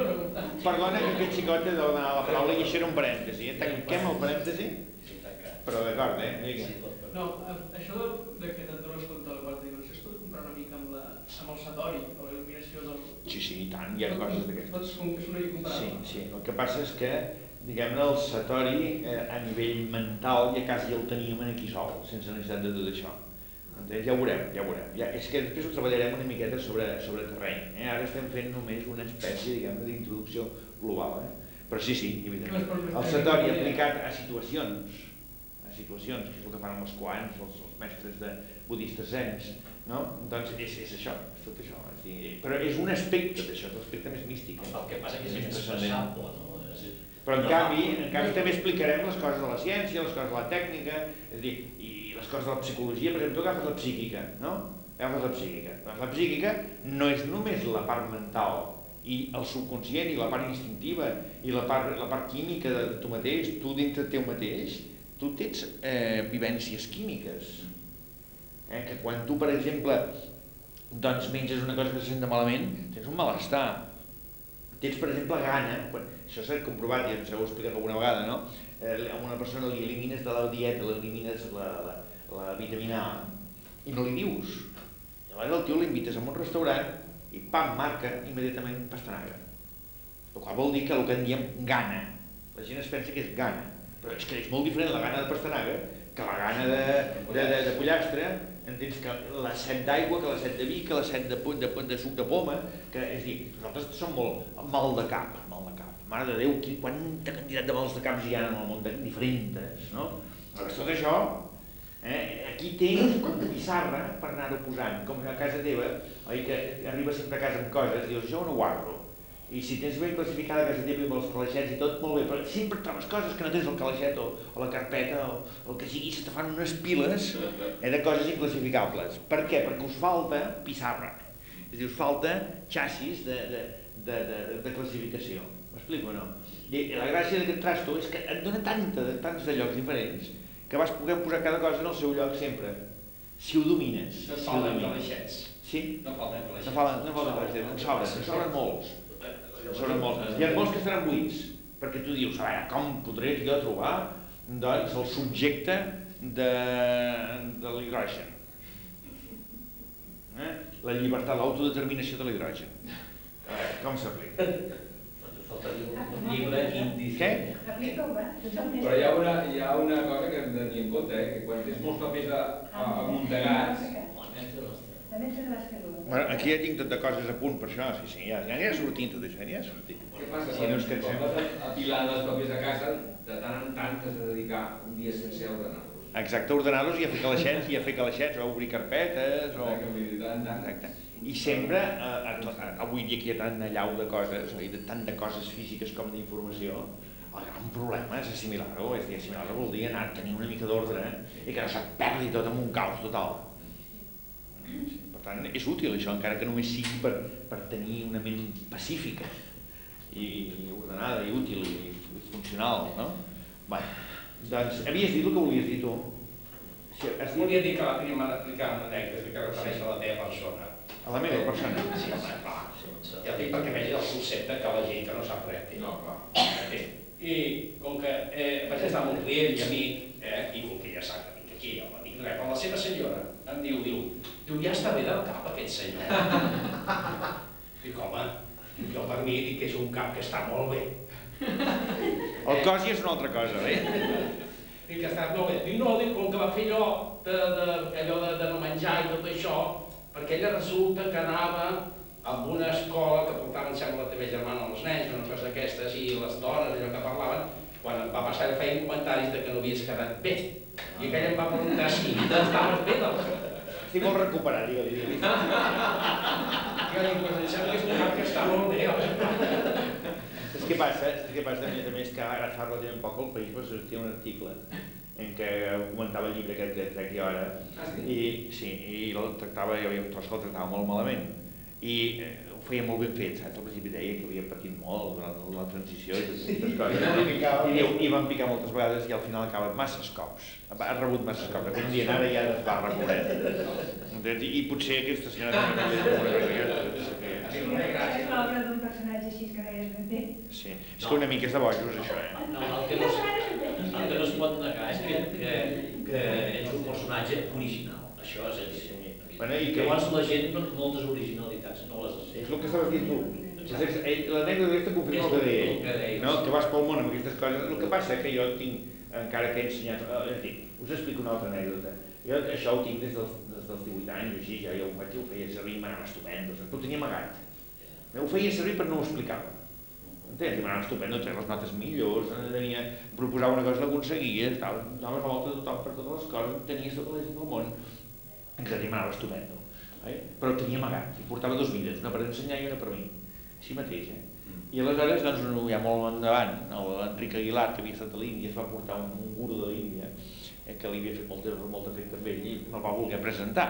Perdona que aquest xicot t'he de donar la paraula i això era un parèntesi. Eh? Tanquem el parèntesi,
Sí.
Però d'acord, eh? Vinga.
Sí,
No, això de, de que et dones compte de la quarta dimensió es pot comprar una mica amb, la, amb el satori, o la il·luminació del...
Sí, sí, i tant, hi ha coses d'aquestes.
Pots, com que és una mica
Sí, sí. El que passa és que, diguem-ne, el Satori eh, a nivell mental ja quasi el teníem aquí sol, sense necessitat de tot això. Entens? Ja ho veurem, ja ho veurem. Ja, és que després ho treballarem una miqueta sobre, sobre terreny. Eh? Ara estem fent només una espècie, diguem-ne, d'introducció global. Eh? Però sí, sí, evidentment. El Satori aplicat a situacions, situacions, que és el que fan amb els quans, els, els mestres de budistes zens, no? Doncs és, és això, és tot això. És dir, però és un aspecte d'això, és l'aspecte més místic. Eh?
El que passa que és
Més
inexpressable, no? És,
Però en
no,
canvi, en canvi també explicarem les coses de la ciència, les coses de la tècnica, és dir, i les coses de la psicologia, per exemple, tu agafes la psíquica, no? Agafes la psíquica. Doncs la psíquica no és només la part mental i el subconscient i la part instintiva i la part, la part química de tu mateix, tu dintre teu mateix, tu tens eh, vivències químiques. Eh? Que quan tu, per exemple, doncs menges una cosa que se sent malament, tens un malestar tens, per exemple, gana, quan, això s'ha comprovat, ja s'ho he explicat alguna vegada, no? Eh, a una persona li elimines de la dieta, li elimines la, la, la vitamina A i no li dius. Llavors el tio l'invites a un restaurant i pam, marca immediatament pastanaga. El qual vol dir que el que en diem gana. La gent es pensa que és gana, però és que és molt diferent la gana de pastanaga que la gana de, de, de, de pollastre, entens que la set d'aigua, que la set de vi, que la set de, de, de, de suc de poma, que és dir, nosaltres som molt mal de cap, mal de cap. Mare de Déu, qui, quanta quantitat de mals de caps hi ha en el món, de, diferents, no? Però tot això, eh, aquí tens una pissarra per anar-ho posant, com a casa teva, oi, que arribes sempre a casa amb coses, dius, jo no guardo, i si tens ben classificada casa teva amb els calaixets i tot, molt bé, però sempre trobes coses que no tens el calaixet o, o la carpeta o, o el que sigui, se te fan unes piles eh, de coses inclassificables. Per què? Perquè us falta pissarra, és a dir, us falta xassis de, de, de, de, de classificació. M'explico o no? I la gràcia d'aquest trasto és que et dona tanta, de tants de llocs diferents que vas poder posar cada cosa en el seu lloc sempre, si ho domines.
No
si ho domines.
calaixets.
Sí?
No falten calaixets.
No falten, no falten calaixets, en sobren, en sobren molts. Són molts. Hi ha molts que estaran buits, perquè tu dius, a veure, com podré jo trobar doncs, el subjecte de, de l'hidrogen? Eh? La llibertat, l'autodeterminació de l'hidrogen. A veure, com s'aplica?
un llibre índice.
Què?
Però hi ha, una, hi ha una cosa que hem de tenir en compte, eh? que quan tens molts papers a, a, amuntegats,
Bueno, aquí ja tinc tot de coses a punt per això, sí, sí, ja, ja anirà sortint tot això, anirà sortint.
què passa?
Si no ens cansem.
apilant els papers a casa, de tant en tant t'has de dedicar un dia sencer a ordenar-los.
Exacte, ordenar-los i a fer calaixets, i a fer calaixets, o a obrir carpetes, o... Exacte. I sempre, eh, a, a, avui dia que hi ha tant allau de coses, oi, de tant de coses físiques com d'informació, el gran problema és assimilar-ho, és a dir, assimilar-ho vol dir anar a tenir una mica d'ordre i que no se't perdi tot en un caos total. Sí, per tant, és útil això, encara que només sigui per, per tenir una ment pacífica i, ordenada i útil i, funcional, no? Bé, doncs, havies dit el que volies dir tu? Sí, has
Es
dit
volia dir que l'altre dia m'ha d'explicar una anècdota que refereix a la teva persona.
a la meva persona.
Sí, home, clar. Ja dic perquè vegi el concepte que la gent que no sap res té.
No, clar.
I com que eh, vaig estar amb un client i amic, eh, i com que ja sap que vinc aquí, el amic rep, la seva senyora em diu, diu, diu, ja està bé del cap aquest senyor. Dic, home, jo per mi dic que és un cap que està molt bé.
El cos ja és una altra cosa, oi?
Dic que està molt bé. Dic, no, dic, com que va fer allò de, de, allò de, de no menjar i tot això, perquè ella resulta que anava amb una escola que portava, em sembla, la teva germana els nens, una cosa d'aquestes, i les dones, allò que parlaven, quan em va passar feien comentaris de que no havies quedat bé. I aquella em va preguntar si estaves bé del cap.
Estic molt recuperat, digue-li.
I jo dic, pues em sembla que és un cap que està molt bé. oi?"
Saps què passa? Saps què passa? A més a més, que ara fa relativament poc al País va sortir un article en què comentava el llibre aquest que trec jo ara
Ah, sí?
i, sí, i el tractava, hi havia un tros que el tractava molt malament i eh, feia molt ben fet, saps? Al principi deia que havia patit molt durant la transició i totes aquestes coses. I, diu, I van picar moltes vegades i al final acaba masses cops. Ha rebut masses cops. Aquell dia ara ja es va recorrer. I, I potser aquesta senyora també cosa d'aquestes, que-
És l'obra d'un personatge així que deies ben bé.
Sí, és que una mica és de bojos, això, eh?
No, el que no, es, el que no es pot negar és que, que, que ets un personatge original. Això és evident.
Bueno, i que-
Llavors la gent moltes originalitats no les
És
sent.
el que estaves dient tu. És, és, ell- L'anècdota aquesta confirma el que deia
El que deia.
No? Que vas pel món amb aquestes coses. El que passa que jo tinc, encara que he ensenyat... eh, És a dir, us explico una altra anècdota. Jo això ho tinc des dels, des dels 18 anys, així, ja jo ho faig, ho feia servir i m'anava estupendo, però ho tenia amagat. Ho feia servir per no ho explicava. Entens? I m'anava estupendo, treia les notes millors, eh, tenia, proposava una cosa, l'aconseguia, estava, donaves la volta a tothom per totes les coses, tenies tota la gent del món, és a dir, m'anava estupendo. Eh? Però ho tenia amagat, i portava dos vides, una per ensenyar i una per mi, així mateix. Eh? I aleshores, doncs, ja molt endavant, l'Enric Aguilar, que havia estat a l'Índia, es va portar un, un guru de l'Índia, eh, que li havia fet molt, molt efecte amb ell, i me'l va voler presentar.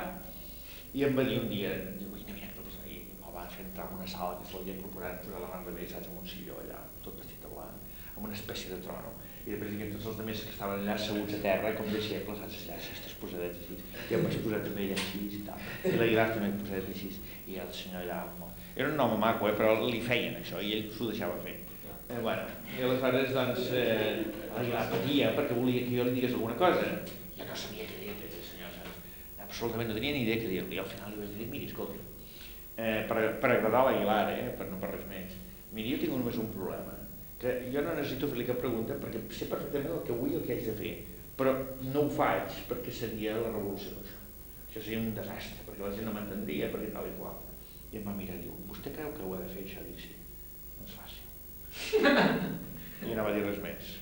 I em va dir un dia, diu, vine, vine, que passa? I me'l va fer entrar en una sala que se l'havia procurat posar la banda bé, saps, en un silló allà, tot vestit de blanc, amb una espècie de trono. I després havia tots els altres que estaven allà asseguts a terra, com deixebles, saps, allà, tots posadets així. I em vaig posar també allà així i tal. I l'Aguilar també posadet així. I el senyor allà, era un home maco, eh, però li feien això i ell s'ho deixava fer. Eh, bueno, I aleshores, doncs, eh, l'Aguilar patia perquè volia que jo li digués alguna cosa. Jo no sabia què dir, aquest senyor, saps? Absolutament no tenia ni idea què dir-li. Al final li vaig dir, miri, escolti, eh, per, per agradar l'Aguilar, eh, per no per res més, miri, jo tinc només un problema, que jo no necessito fer-li cap pregunta perquè sé perfectament el que vull i el que haig de fer, però no ho faig perquè seria la revolució d'això. Això seria un desastre, perquè la gent no m'entendria, perquè tal i qual. I em va mirar i diu, vostè creu que ho ha de fer això? Dic, sí, doncs faci. I no va dir res més.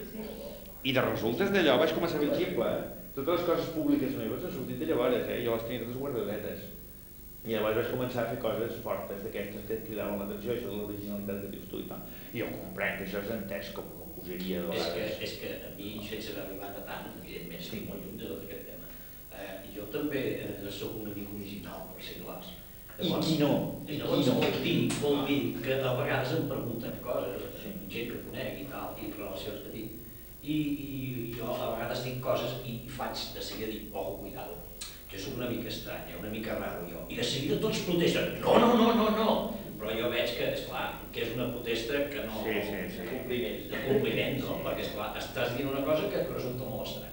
I de resultes d'allò vaig començar a fer ximple. Eh? Totes les coses públiques meves han sortit de llavors, eh? jo les tenia totes guardadetes. I llavors vaig començar a fer coses fortes d'aquestes que et cridaven l'atenció, això de l'originalitat que dius tu i tal. I jo comprenc que això és entès com, com bogeria de
És que,
vegades.
és que a mi, sense haver arribat a tant, evidentment estic molt lluny de tot aquest tema. Eh, jo també eh, soc una mica original, per ser clars.
I qui no?
I llavors
qui no?
vol dir, vol dir que a vegades em pregunten coses,
Sí.
gent que conec i tal, i relacions que tinc. I, i jo a vegades tinc coses i faig de seguida dir, ojo, cuidado, que sóc una mica estranya, una mica raro jo. I de seguida tots protesten, no, no, no, no, no. Però jo veig que, esclar, que és una protesta que no...
Sí, sí, sí.
De compliment, de compliment, no? Perquè, esclar, estàs dient una cosa que resulta molt estranya.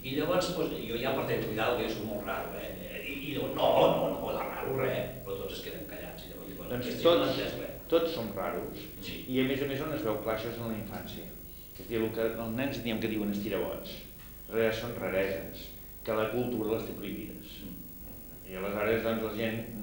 I llavors, doncs, jo ja partim, cuidado, que jo soc molt raro, eh? I, i llavors, no, no, no, de raro res, però tots es queden callats. I llavors,
Doncs
aquest
tots-
entès.
Tots som raros.
Sí.
I a més a més on es veu clar això és en la infància. És a dir, el que els nens diem que diuen estirabots, són rareses, que la cultura les té prohibides. I aleshores doncs la gent mm,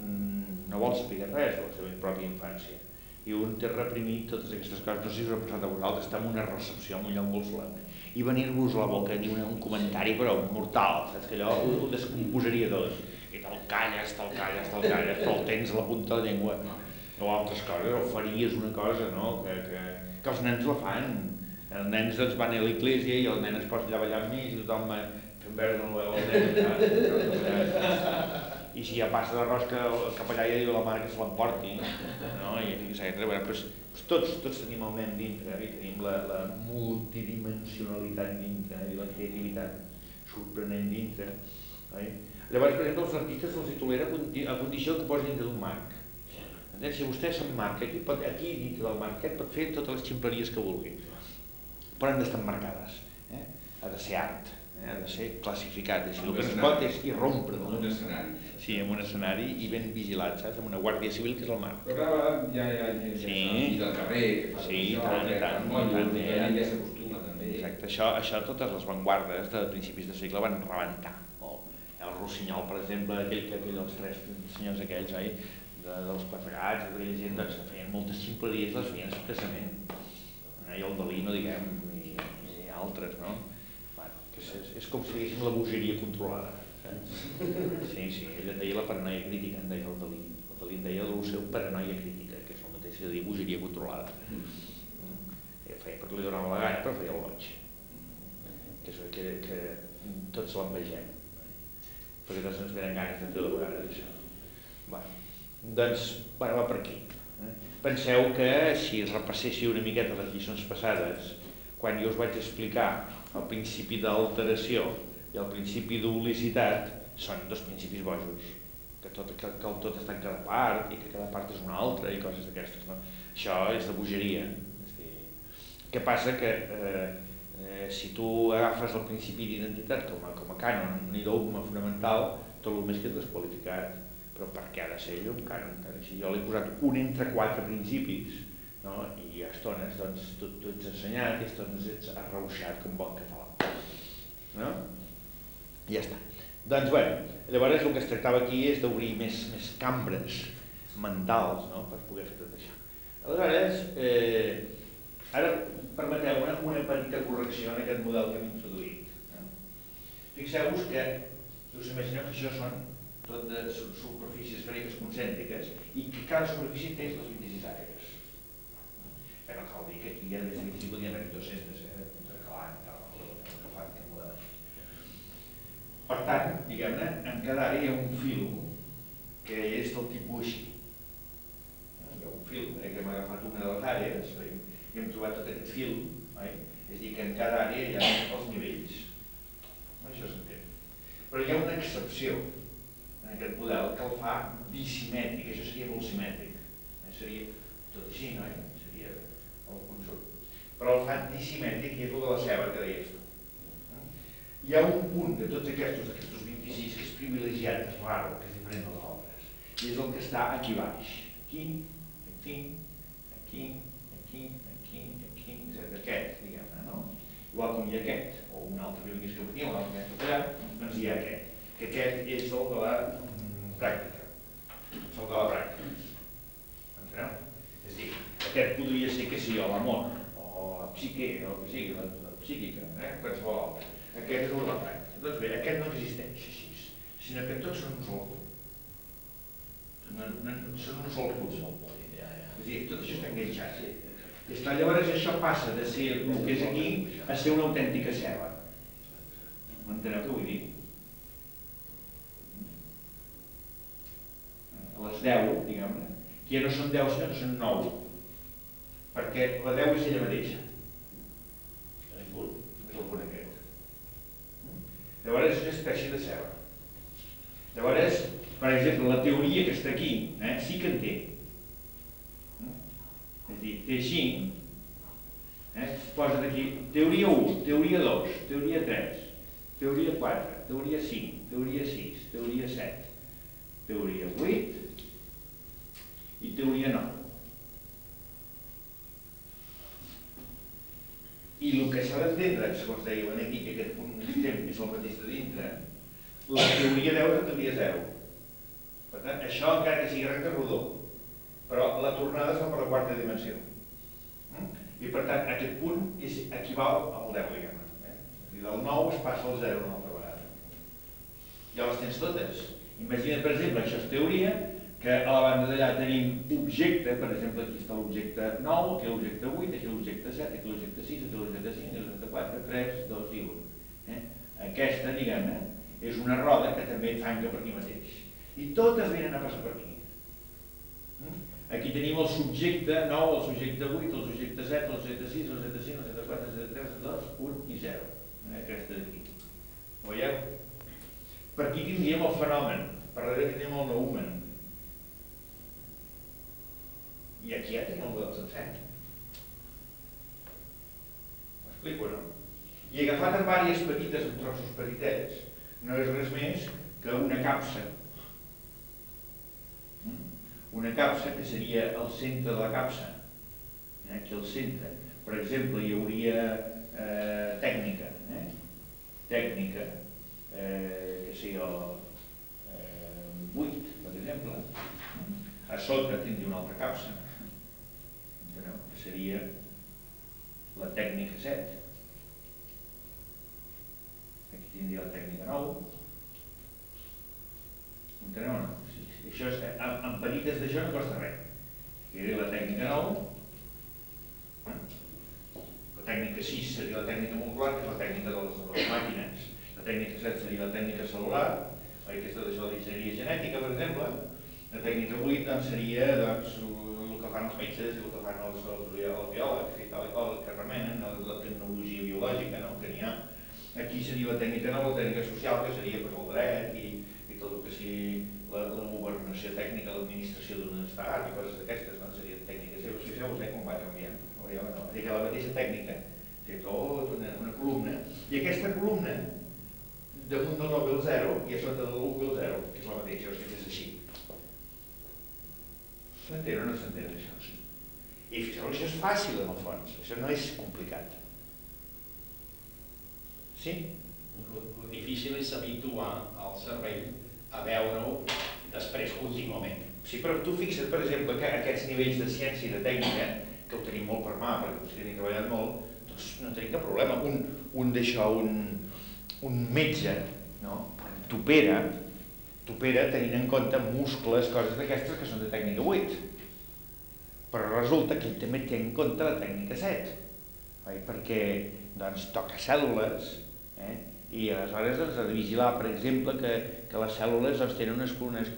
no vol saber res de la seva pròpia infància. I un té reprimit totes aquestes coses, no sé si us ha passat a vosaltres, estar en una recepció en un lloc molt solemne i venir-vos a la boca dir un, comentari però mortal, saps que allò ho, ho descomposaria tot. I te'l calles, te'l calles, te'l calles, però el tens a la punta de la llengua. O altres coses, o faries una cosa, no? Que, que, que els nens la fan. Els nens doncs, van a l'església i el nen es posa allà a ballar amb ells i tothom fent veure el nen. Si ja passa de rosca cap allà ja diu la mare que se l'emporti, no? I etc. Bueno, però, doncs tots, tots tenim el nen dintre i tenim la, la multidimensionalitat dintre i la creativitat sorprenent dintre. Oi? Llavors, per exemple, els artistes se'ls hi tolera a condi- a condició que posin dintre d'un marc. Entens? Si vostè s'emmarca, aquí, pot, aquí dintre del marc aquest pot fer totes les ximpleries que vulgui, però han d'estar emmarcades. Eh? Ha de ser art, eh? Ha de ser classificat, així el que no es pot és irrompre.
En un escenari.
Sí, en un escenari i ben vigilat, saps? Amb una guàrdia civil que és el marc.
Però clar, ja hi ha gent
Sí.
i del carrer que fa
Sí,
això,
tant,
que
tant,
monyo,
tant,
que
eh?
ja ja s'acostuma també.
Exacte, això, això totes les vanguardes de principis de segle van rebentar molt. El Rossinyol, per exemple, aquell que aquell dels tres senyors aquells, oi? De, dels quatre gats, aquella gent doncs, que feien moltes ximpleries, les feien expressament. Eh, I el Dalí, no diguem, i, i altres, no? És, és, és com si diguéssim la bogeria controlada. saps? Sí, sí, ell en deia la paranoia crítica, en deia el Dalí. El Dalí en deia el seu paranoia crítica, que és el mateix que dir bogeria controlada. Mm. Ell feia perquè li donava la gana, però feia el boig. Que és que, que tots l'envegem. Perquè tots ens venen ganes de fer de vegades això. Bueno, doncs, bueno, va per aquí. Eh? Penseu que si repasséssiu una miqueta les lliçons passades, quan jo us vaig explicar el principi d'alteració i el principi d'olicitat, són dos principis bojos, que tot, que, que tot està en cada part i que cada part és una altra i coses d'aquestes. No? Això és de bogeria. És dir, què passa que eh, eh, si tu agafes el principi d'identitat com, a, com a cànon i dogma fonamental, tot el més queda desqualificat. Però per què ha de ser un cànon? Si jo l'he posat un entre quatre principis, no? i a estones doncs, tu, tu ets ensenyat i a estones ets arreuixat com bon català. No? I ja està. Doncs bé, llavors el que es tractava aquí és d'obrir més, més cambres mentals no? per poder fer tot això. Aleshores, eh, Ara, permeteu-me una petita correcció en aquest model que hem introduït. eh? Fixeu-vos que, us imagineu que això són tot de su- superfícies esfèriques concèntriques i que cada superfície té les 26 àrees. No cal dir que aquí hi ha més de 25 podien haver 200, eh? intercalant i tal, el que fan model així. Per tant, diguem-ne, en cada àrea hi ha un fil que és del tipus així. Hi ha un fil, eh, que hem agafat una de les àrees eh, i hem trobat tot aquest fil, oi? és a dir, que en cada àrea hi ha els nivells. Això s'entén. Però hi ha una excepció en aquest model que el fa bisimètric, això seria molt simètric. Eh, Seria tot així, no? Però el fa disimètric i és el de la ceba que deies tu. Hi ha un punt de tots aquests, d'aquests 26, que és privilegiat, és raro, que és diferent dels altres. I és el que està aquí baix. Aquí, aquí, aquí, aquí, aquí, aquí, etc. Aquest, diguem-ne, no? Igual com hi ha aquest, o un altre que cap aquí, o un altre que allà, doncs hi ha aquest. Que aquest és el de la mm, pràctica. És el de la pràctica. Enteneu? És a dir, aquest podria ser, que o l'amor, psique, o el que sigui, la, la psíquica, eh? qualsevol. Aquest és la pràctica. Doncs bé, aquest no existeix així, sinó que tots són un sol punt. No, no, són un sol punt. És a dir, tot això està enganxat. I esclar, llavors això passa de ser el que és aquí a ser una autèntica ceba. M'enteneu què vull dir? A les 10, diguem-ne, que ja no són 10, sinó que són 9. Perquè la 10 és ella mateixa. És el aquest. Llavors és una espècie de ceba. Llavors, per exemple, la teoria que està aquí, eh, sí que en té. És a dir, té així, eh, posa't aquí, teoria 1, teoria 2, teoria 3, teoria 4, teoria 5, teoria 6, teoria 7, teoria 8 i teoria 9. I el que s'ha d'entendre, segons dèiem aquí, que aquest punt extrem és el mateix de dintre, la teoria 10 és la teoria 0. Per tant, això encara que sigui recte rodó, però la tornada es fa per la quarta dimensió. Mm? I per tant, aquest punt és, equival al 10, diguem-ne. Eh? I del 9 es passa al 0 una altra vegada. Ja les tens totes. Imagina't, per exemple, això és teoria, que a la banda d'allà tenim objecte, per exemple, aquí està l'objecte 9, aquí l'objecte 8, aquí l'objecte 7, aquí l'objecte 6, aquí l'objecte 5, aquí l'objecte 4, 3, 2 i 1. Eh? Aquesta, diguem-ne, és una roda que també tanca per aquí mateix. I totes venen a passar per aquí. Mm? Aquí tenim el subjecte 9, el subjecte 8, el subjecte 7, el subjecte 6, el subjecte 5, el subjecte 4, el subjecte 3, el 2, 1 i 0. Eh? Aquesta d'aquí. Ho veieu? Per aquí tindríem el fenomen, per darrere tindríem el noumen. I aquí ja tenim el model sencer. M'explico, no? I agafat en diverses petites, en trossos petitets, no és res més que una capsa. Mm? Una capsa que seria el centre de la capsa. Eh? Aquí al centre. Per exemple, hi hauria eh, tècnica. Eh? Tècnica, eh, que sigui el eh, 8, per exemple. A sota tindria una altra capsa, seria la tècnica 7. Aquí tindria la tècnica 9. Enteneu o no? Sí, sí. Això és, amb, amb petites d'això no costa res. Aquí hauria la tècnica 9. La tècnica 6 seria la tècnica molecular, que és la tècnica de les, de les màquines. La tècnica 7 seria la tècnica celular, és tot això de l'enginyeria genètica, per exemple. La tècnica 8 doncs, seria doncs, fan els metges i el que fan els, els, bi- els biòlegs i tal i qual, que remenen la, tecnologia biològica no? que n'hi ha. Aquí seria la tècnica nova, la tècnica social, que seria pues, el dret i, i tot el que sigui la, la governació tècnica, l'administració d'un estat i coses d'aquestes, no? serien tècniques. Si fixeu-vos eh, com va canviant. No? No? És que la mateixa tècnica, té tot una, una columna, i aquesta columna damunt del 9 ve el 0 i a sota del 1 ve el 0, que és la mateixa, o sigui, és així. S'entén o no s'entén això? I fixeu això és fàcil en el fons, això no és complicat. Sí?
El difícil és habituar el cervell a veure-ho després contínuament.
Sí, però tu fixa't, per exemple, que aquests nivells de ciència i de tècnica que ho tenim molt per mà, perquè hi ha treballat molt, doncs no tenim cap problema. Un, un d'això, un, un metge, no? t'opera, t'opera tenint en compte muscles, coses d'aquestes que són de tècnica 8. Però resulta que ell també té en compte la tècnica 7, oi? perquè doncs, toca cèl·lules, eh? i aleshores doncs, ha de vigilar, per exemple, que, que les cèl·lules doncs, tenen unes, unes,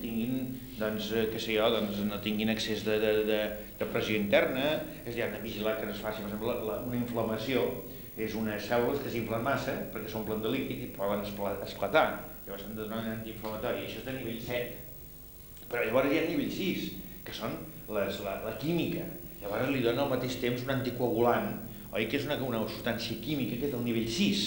tinguin, doncs, eh, que sé jo, doncs, no tinguin excés de, de, de, de pressió interna, és a dir, han de vigilar que no es faci, per exemple, la, una inflamació, és unes cèl·lules que s'inflen massa perquè s'omplen de líquid i poden esclatar. Llavors s'han de donar un antiinflamatori, això és de nivell 7. Però llavors hi ha nivell 6, que són les, la, la química. Llavors li dona al mateix temps un anticoagulant, oi que és una, una substància química que és del nivell 6.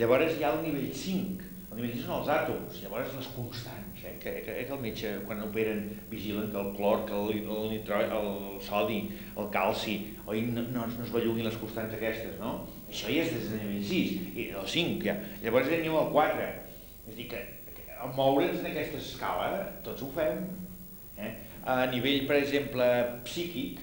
Llavors hi ha el nivell 5, el nivell 6 són els àtoms, llavors les constants, eh? que, que, que el metge quan operen vigilen que el clor, que el, el, nitro, el sodi, el calci, oi, no, no, no es belluguin les constants aquestes, no? Això ja és des del nivell 6, i el 5 ja. Llavors anem al 4, és a dir que, que moure'ns en aquesta escala tots ho fem. Eh? A nivell, per exemple, psíquic,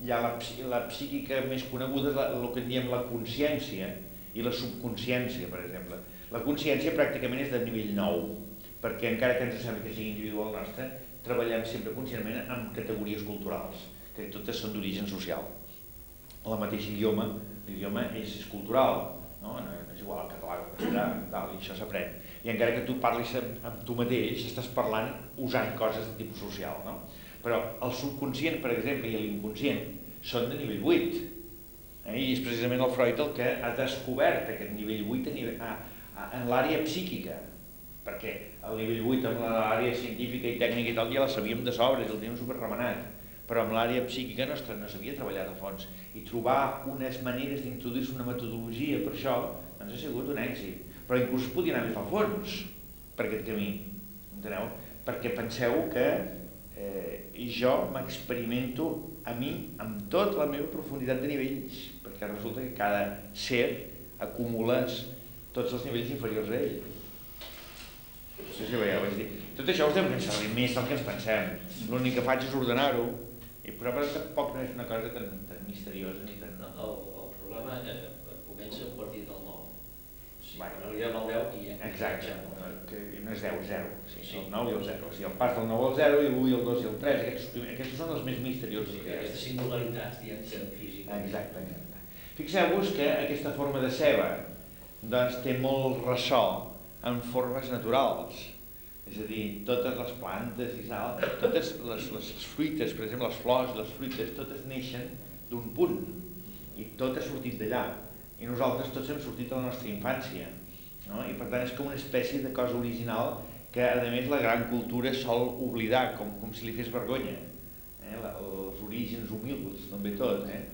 hi ha la, la psíquica més coneguda, la, el que en diem la consciència, i la subconsciència, per exemple. La consciència pràcticament és de nivell 9, perquè encara que ens sembli que sigui individual nostre, treballem sempre conscientment amb categories culturals, que totes són d'origen social. El mateix idioma, l'idioma és, és cultural, no? no és igual el català que el castellà, i això s'aprèn. I encara que tu parlis amb, amb tu mateix, estàs parlant usant coses de tipus social. No? Però el subconscient, per exemple, i l'inconscient són de nivell 8, Eh? I és precisament el Freud el que ha descobert aquest nivell 8 a nivell, a, a, en l'àrea psíquica, perquè el nivell 8 amb l'àrea científica i tècnica i tal ja la sabíem de sobres, el teníem superremenat, però amb l'àrea psíquica no, no s'havia treballat a fons. I trobar unes maneres d'introduir una metodologia per això doncs ha sigut un èxit. Però inclús podia anar més fons per aquest camí, enteneu? Perquè penseu que eh, jo m'experimento a mi amb tota la meva profunditat de nivells que resulta que cada ser acumula tots els nivells inferiors a ell. No sé si veieu, és dir, tot això estem fent servir més del que ens pensem. L'únic que faig és ordenar-ho, i però, tampoc no és una cosa tan, tan misteriosa ni tan...
No, el, el problema eh, comença a partir del 9. Sí,
bueno,
no arribem al 10 i...
Exacte, que no és 10, 0. Sí, sí. El 9 i el 0. O sigui, el pas del 9 al 0 i l'1 i el 2 i el 3, aquests, aquests són els més misteriosos.
Sí, aquestes singularitats, diguem, físiques.
Exacte, exacte. Fixeu-vos que aquesta forma de ceba doncs, té molt ressò en formes naturals. És a dir, totes les plantes i tal, totes les, les fruites, per exemple, les flors, les fruites, totes neixen d'un punt i tot ha sortit d'allà. I nosaltres tots hem sortit de la nostra infància. No? I per tant és com una espècie de cosa original que a més la gran cultura sol oblidar, com, com si li fes vergonya. Eh? Els orígens humils, també tot. Eh?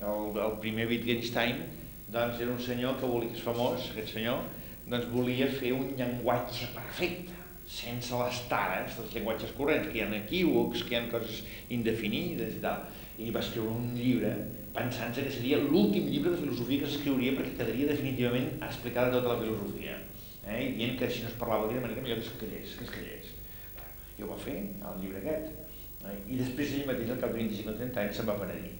el, el primer Wittgenstein doncs era un senyor que volia, que és famós, aquest senyor, doncs volia fer un llenguatge perfecte, sense les tares dels llenguatges corrents, que hi ha equívocs, que hi ha coses indefinides i tal. I va escriure un llibre pensant que seria l'últim llibre de filosofia que s'escriuria perquè quedaria definitivament explicada tota la filosofia. Eh? I dient que si no es parlava d'aquella manera millor que es callés, que es callés. I ho va fer, el llibre aquest. Eh? I després ell mateix, al cap de 25 o 30 anys, se'n va penedir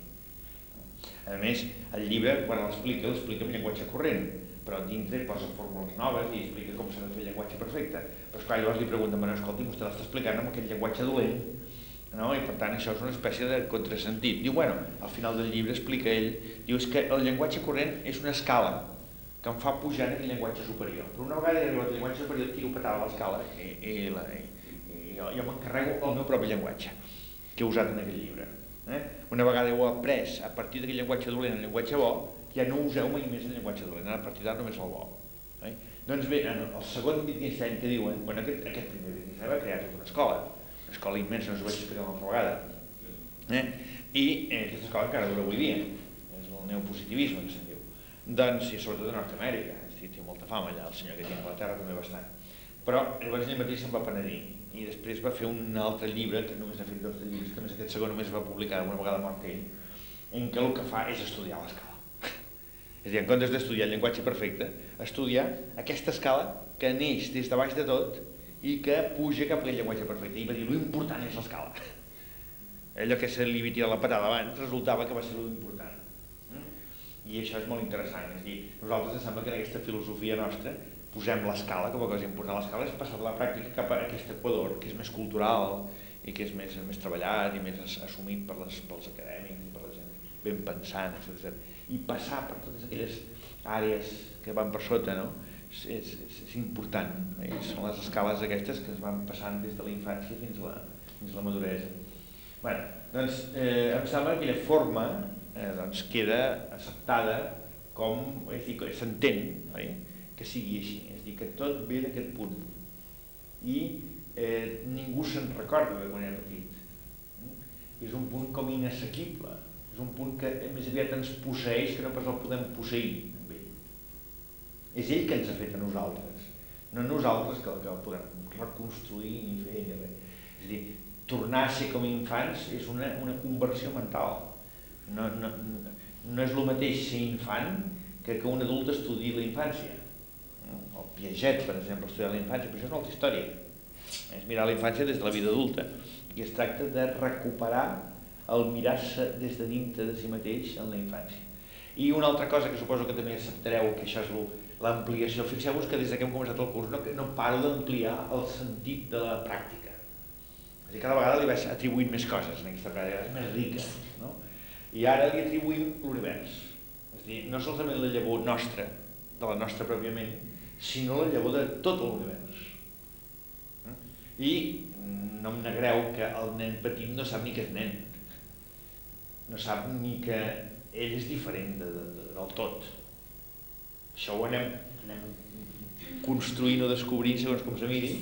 a més, el llibre, quan l'explica, l'explica en llenguatge corrent, però dintre posa fórmules noves i explica com s'ha de fer el llenguatge perfecte. Però esclar, llavors li pregunten, bueno, escolti, vostè l'està explicant amb aquest llenguatge dolent, no? i per tant això és una espècie de contrasentit. Diu, bueno, al final del llibre explica ell, diu, és que el llenguatge corrent és una escala que em fa pujar en aquell llenguatge superior. Però una vegada he arribat al llenguatge superior, tiro patada a l'escala i, i, la, i, i jo, jo m'encarrego el meu propi llenguatge que he usat en aquell llibre. Eh? Una vegada heu après a partir d'aquell llenguatge dolent el llenguatge bo, ja no useu mai més el llenguatge dolent, a partir d'ara només el bo. Eh? Doncs bé, en el segon Wittgenstein que diuen, bueno, aquest, aquest primer Wittgenstein va crear tota una escola, escola immensa, no us ho vaig explicar una altra vegada, eh? i eh, aquesta escola encara dura avui dia, és el neopositivisme que se'n diu. Doncs, i sobretot a Nord-Amèrica, té molta fama allà, el senyor que té a Anglaterra també bastant. Però llavors ell mateix se'n va penedir, i després va fer un altre llibre, que només ha fet dos llibres, que més aquest segon només va publicar una vegada mort ell, en què el que fa és estudiar l'escala. És a dir, en comptes d'estudiar el llenguatge perfecte, estudiar aquesta escala que neix des de baix de tot i que puja cap aquell llenguatge perfecte. I va dir, l'important és l'escala. allò que se li havia tirat la patada abans resultava que va ser l'important. Mm? I això és molt interessant, és dir, nosaltres ens sembla que en aquesta filosofia nostra posem l'escala, com a cosa important, l'escala és passar de la pràctica cap a aquest Equador, que és més cultural i que és més, més treballat i més assumit per les, pels acadèmics i per la gent ben pensant, etc. I passar per totes aquelles àrees que van per sota, no? És, és, és important. Eh? Són les escales aquestes que es van passant des de la infància fins a la, fins a la maduresa. Bé, doncs eh, em sembla que aquella forma eh, doncs, queda acceptada com, s'entén eh, que sigui així, és dir, que tot ve d'aquest punt. I eh, ningú se'n recorda de quan era petit. És un punt com inassequible, és un punt que més aviat ens posseix que no pas el podem posseir. És ell que ens ha fet a nosaltres, no nosaltres que, que el podem reconstruir ni fer ni res. És a dir, tornar a ser com infants és una, una conversió mental. No, no, no és el mateix ser infant que que un adult estudi la infància. El Piaget, per exemple, estudiar la infància, però això és una altra història. És mirar la infància des de la vida adulta. I es tracta de recuperar el mirar-se des de dintre de si mateix en la infància. I una altra cosa que suposo que també acceptareu, que això és l'ampliació. Fixeu-vos que des que hem començat el curs no, no paro d'ampliar el sentit de la pràctica. És dir, cada vegada li vaig atribuint més coses en aquesta pràctica, és més rica. No? I ara li atribuïm l'univers. És a dir, no solament la llavor nostra, de la nostra pròpia ment, sinó la llavor de tot l'univers. I no em negreu que el nen petit no sap ni que és nen. No sap ni que ell és diferent de, de, de, del tot. Això ho anem, anem construint o descobrint segons com se miri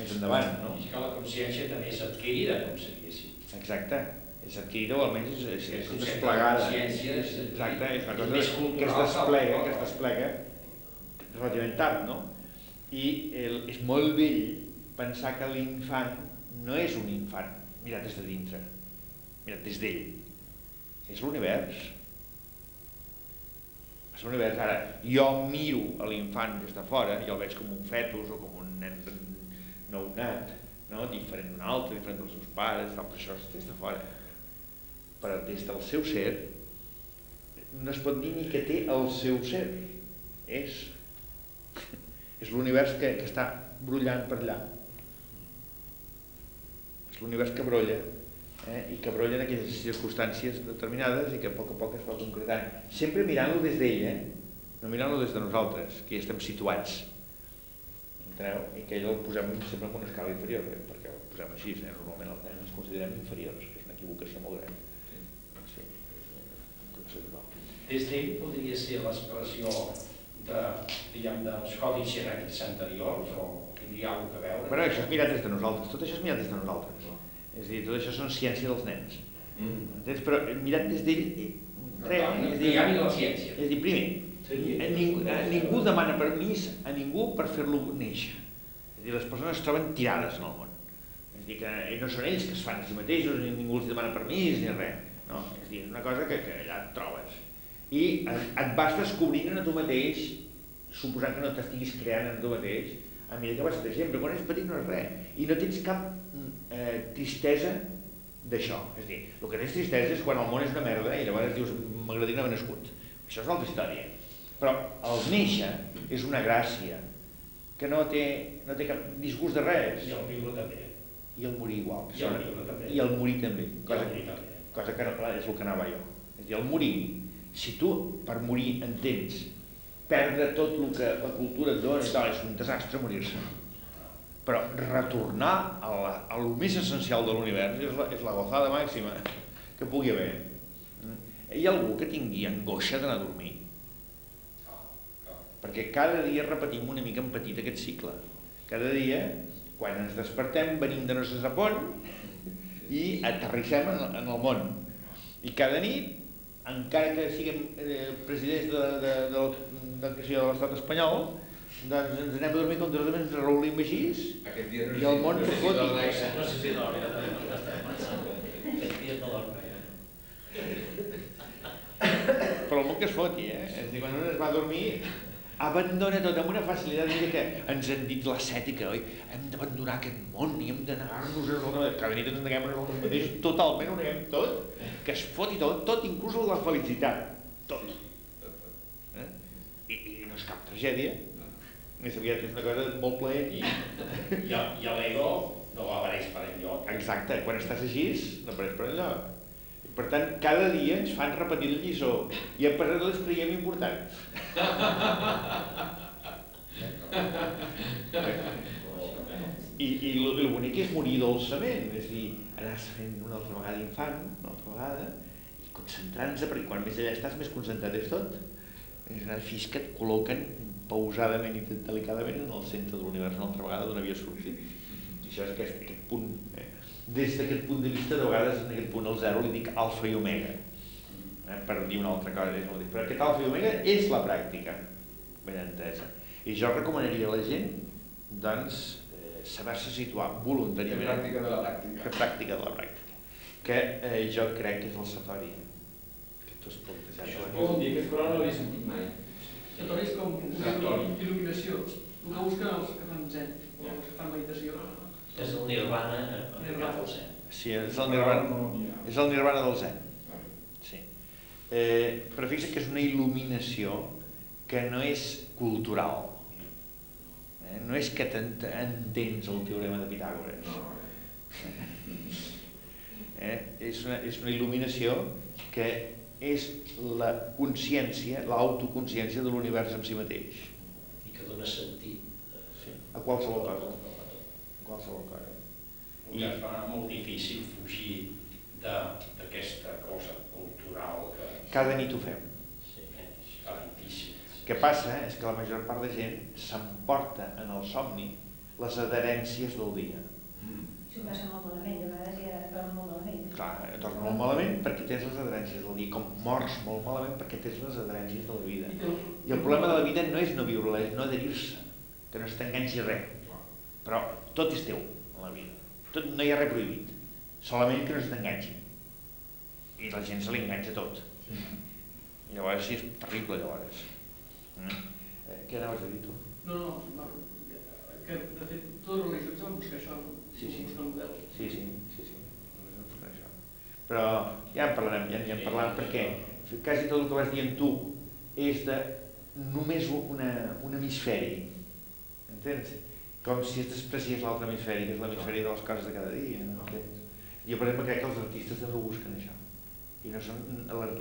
més endavant, no?
És que la consciència també és adquirida, com seria així.
Exacte. És adquirida o almenys és, és, és desplegada.
consciència és,
Exacte, és una cosa
més
que es desplega, que es desplega relativament tard, no? I el, és molt vell pensar que l'infant no és un infant mirat des de dintre, mirat des d'ell. És l'univers. És l'univers. Ara, jo miro a l'infant des de fora i el veig com un fetus o com un nen nounat, no? diferent d'un altre, diferent dels seus pares, tal, però això és des de fora. Però des del seu ser no es pot dir ni que té el seu ser. És, és l'univers que, que està brollant per allà. És l'univers que brolla eh? i que brolla en aquelles circumstàncies determinades i que a poc a poc es va concretant. Sempre mirant-lo des d'ell, eh? no mirant-lo des de nosaltres, que ja estem situats. Enteneu? I que ell el posem sempre en una escala inferior, eh? perquè el posem així, eh? normalment els nens els considerem inferiors, que és una equivocació molt gran. Sí. conceptual.
Des d'ell podria ser l'expressió de, diguem, dels codis genètics anteriors o tindria alguna cosa a veure?
Però això és mirat des de nosaltres, tot això és mirat des de nosaltres. És a dir, tot això són ciència dels nens.
Mm.
Entens? Però mirat des d'ell, eh, res,
No,
és
no
dir,
ha ni la ciència.
és a dir, primer, a ningú, a ningú demana permís a ningú per fer-lo néixer. És a dir, les persones es troben tirades en el món. És a dir, que no són ells que es fan a si mateixos, ni ningú els demana permís, ni res. No? És dir, és una cosa que, que allà et trobes. I et, vas descobrint a tu mateix, suposant que no t'estiguis creant a tu mateix, a mesura que vas creixent, però quan ets petit no és res. I no tens cap eh, tristesa d'això. És dir, el que tens tristesa és quan el món és una merda i llavors dius, m'agradaria no haver nascut. Això és una altra història. Però el néixer és una gràcia que no té, no té cap disgust de res.
I el viure també.
I el morir igual.
I el viure també.
I el morir també. Cosa,
morir també.
cosa que no, clar, és el que anava jo. És dir, el morir, si tu per morir entens perdre tot el que la cultura et dona és un desastre morir-se. Però retornar a, la, a lo més essencial de l'univers és, la, és la gozada màxima que pugui haver. Hi ha algú que tingui angoixa d'anar a dormir? Perquè cada dia repetim una mica en petit aquest cicle. Cada dia, quan ens despertem, venim de no se sap on i aterrissem en, en el món. I cada nit, encara que siguem eh, presidents de, de, de, de, de, de l'estat espanyol, doncs ens anem a dormir com dos ens reulim així
Aquest dia no
i el món
no
se.
No sé si dorm, ja també m'està pensant. Aquest dia no.
Però el món que es foti, eh? És a dir, quan un es va a dormir, abandona tot amb una facilitat mira que ens han dit l'ascètica, oi? Hem d'abandonar aquest món i hem de negar-nos a cada nit ens neguem a nosaltres mateixos, totalment ho neguem tot, que es foti tot, tot inclús la felicitat, tot. Eh? I, I no és cap tragèdia, més aviat és una cosa molt plaent i...
I, i l'ego no apareix per enlloc.
Exacte, quan estàs així no apareix per enlloc. Per tant, cada dia ens fan repetir la lliçó i a pesar les creiem importants. I, i el, el bonic és morir dolçament, és dir, anar-se fent una altra vegada infant, una altra vegada, i concentrant-se, perquè quan més allà estàs, més concentrat és tot. És una fins que et col·loquen pausadament i delicadament en el centre de l'univers una altra vegada d'on havia sortit. I això és aquest, aquest punt. Eh? Des d'aquest punt de vista, de vegades en aquest punt al zero li dic alfa i omega, eh? per dir una altra cosa. És molt dir. Però aquest alfa i omega és la pràctica, ben entesa. I jo recomanaria a la gent, doncs, eh, saber-se situar voluntàriament
pràctica de la pràctica.
que pràctica de la pràctica, que eh, jo crec que és el satori que tu has plantejat.
Això vol dir que però no l'he sentit mai.
Satori és com il·luminació. El que busquen els que fan zen, o els que fan meditació.
És el nirvana eh,
Nirvana.
el zen.
Sí, és el nirvana, és el nirvana del zen. Sí. Eh, però fixa't que és una il·luminació que no és cultural. Eh? No és que entens el teorema de Pitàgores. Eh? És, una, és una il·luminació que és la consciència, l'autoconsciència de l'univers en si mateix.
I que dona sentit. eh,
Sí. A qualsevol cosa. A qualsevol cosa.
El que fa molt difícil fugir de- d'aquesta cosa cultural que
Cada nit ho fem.
Sí.
fa difícil.
El que passa és que la major part de gent s'emporta en el somni les adherències del dia.
S'ho passa molt malament, de vegades ja dorm molt malament.
Clar, dorms molt malament perquè tens les adherències del dia, com mors molt malament perquè tens les adherències de la vida. I el problema de la vida no és no viure-la, és no adherir-se, que no es t'enganxi res. Però tot és teu, a la vida. Tot, no hi ha res prohibit, solament que no es t'enganxi. I la gent se li enganxa tot. I llavors sí, és terrible, llavors. Mm. Eh, què anaves a dir tu?
No, no, no, que de fet totes les religions van buscar això, no?
Sí, sí.
Buscar models.
Sí, sí, sí, Però ja en parlarem, ja, ja en parlarem, perquè quasi tot el que vas dir tu és de només una, un hemisferi. Entens? Com si es despreciés l'altre hemisferi, que és l'hemisferi de les coses de cada dia. No? Entens? Jo, per exemple, crec que els artistes també ho busquen, això. I no són,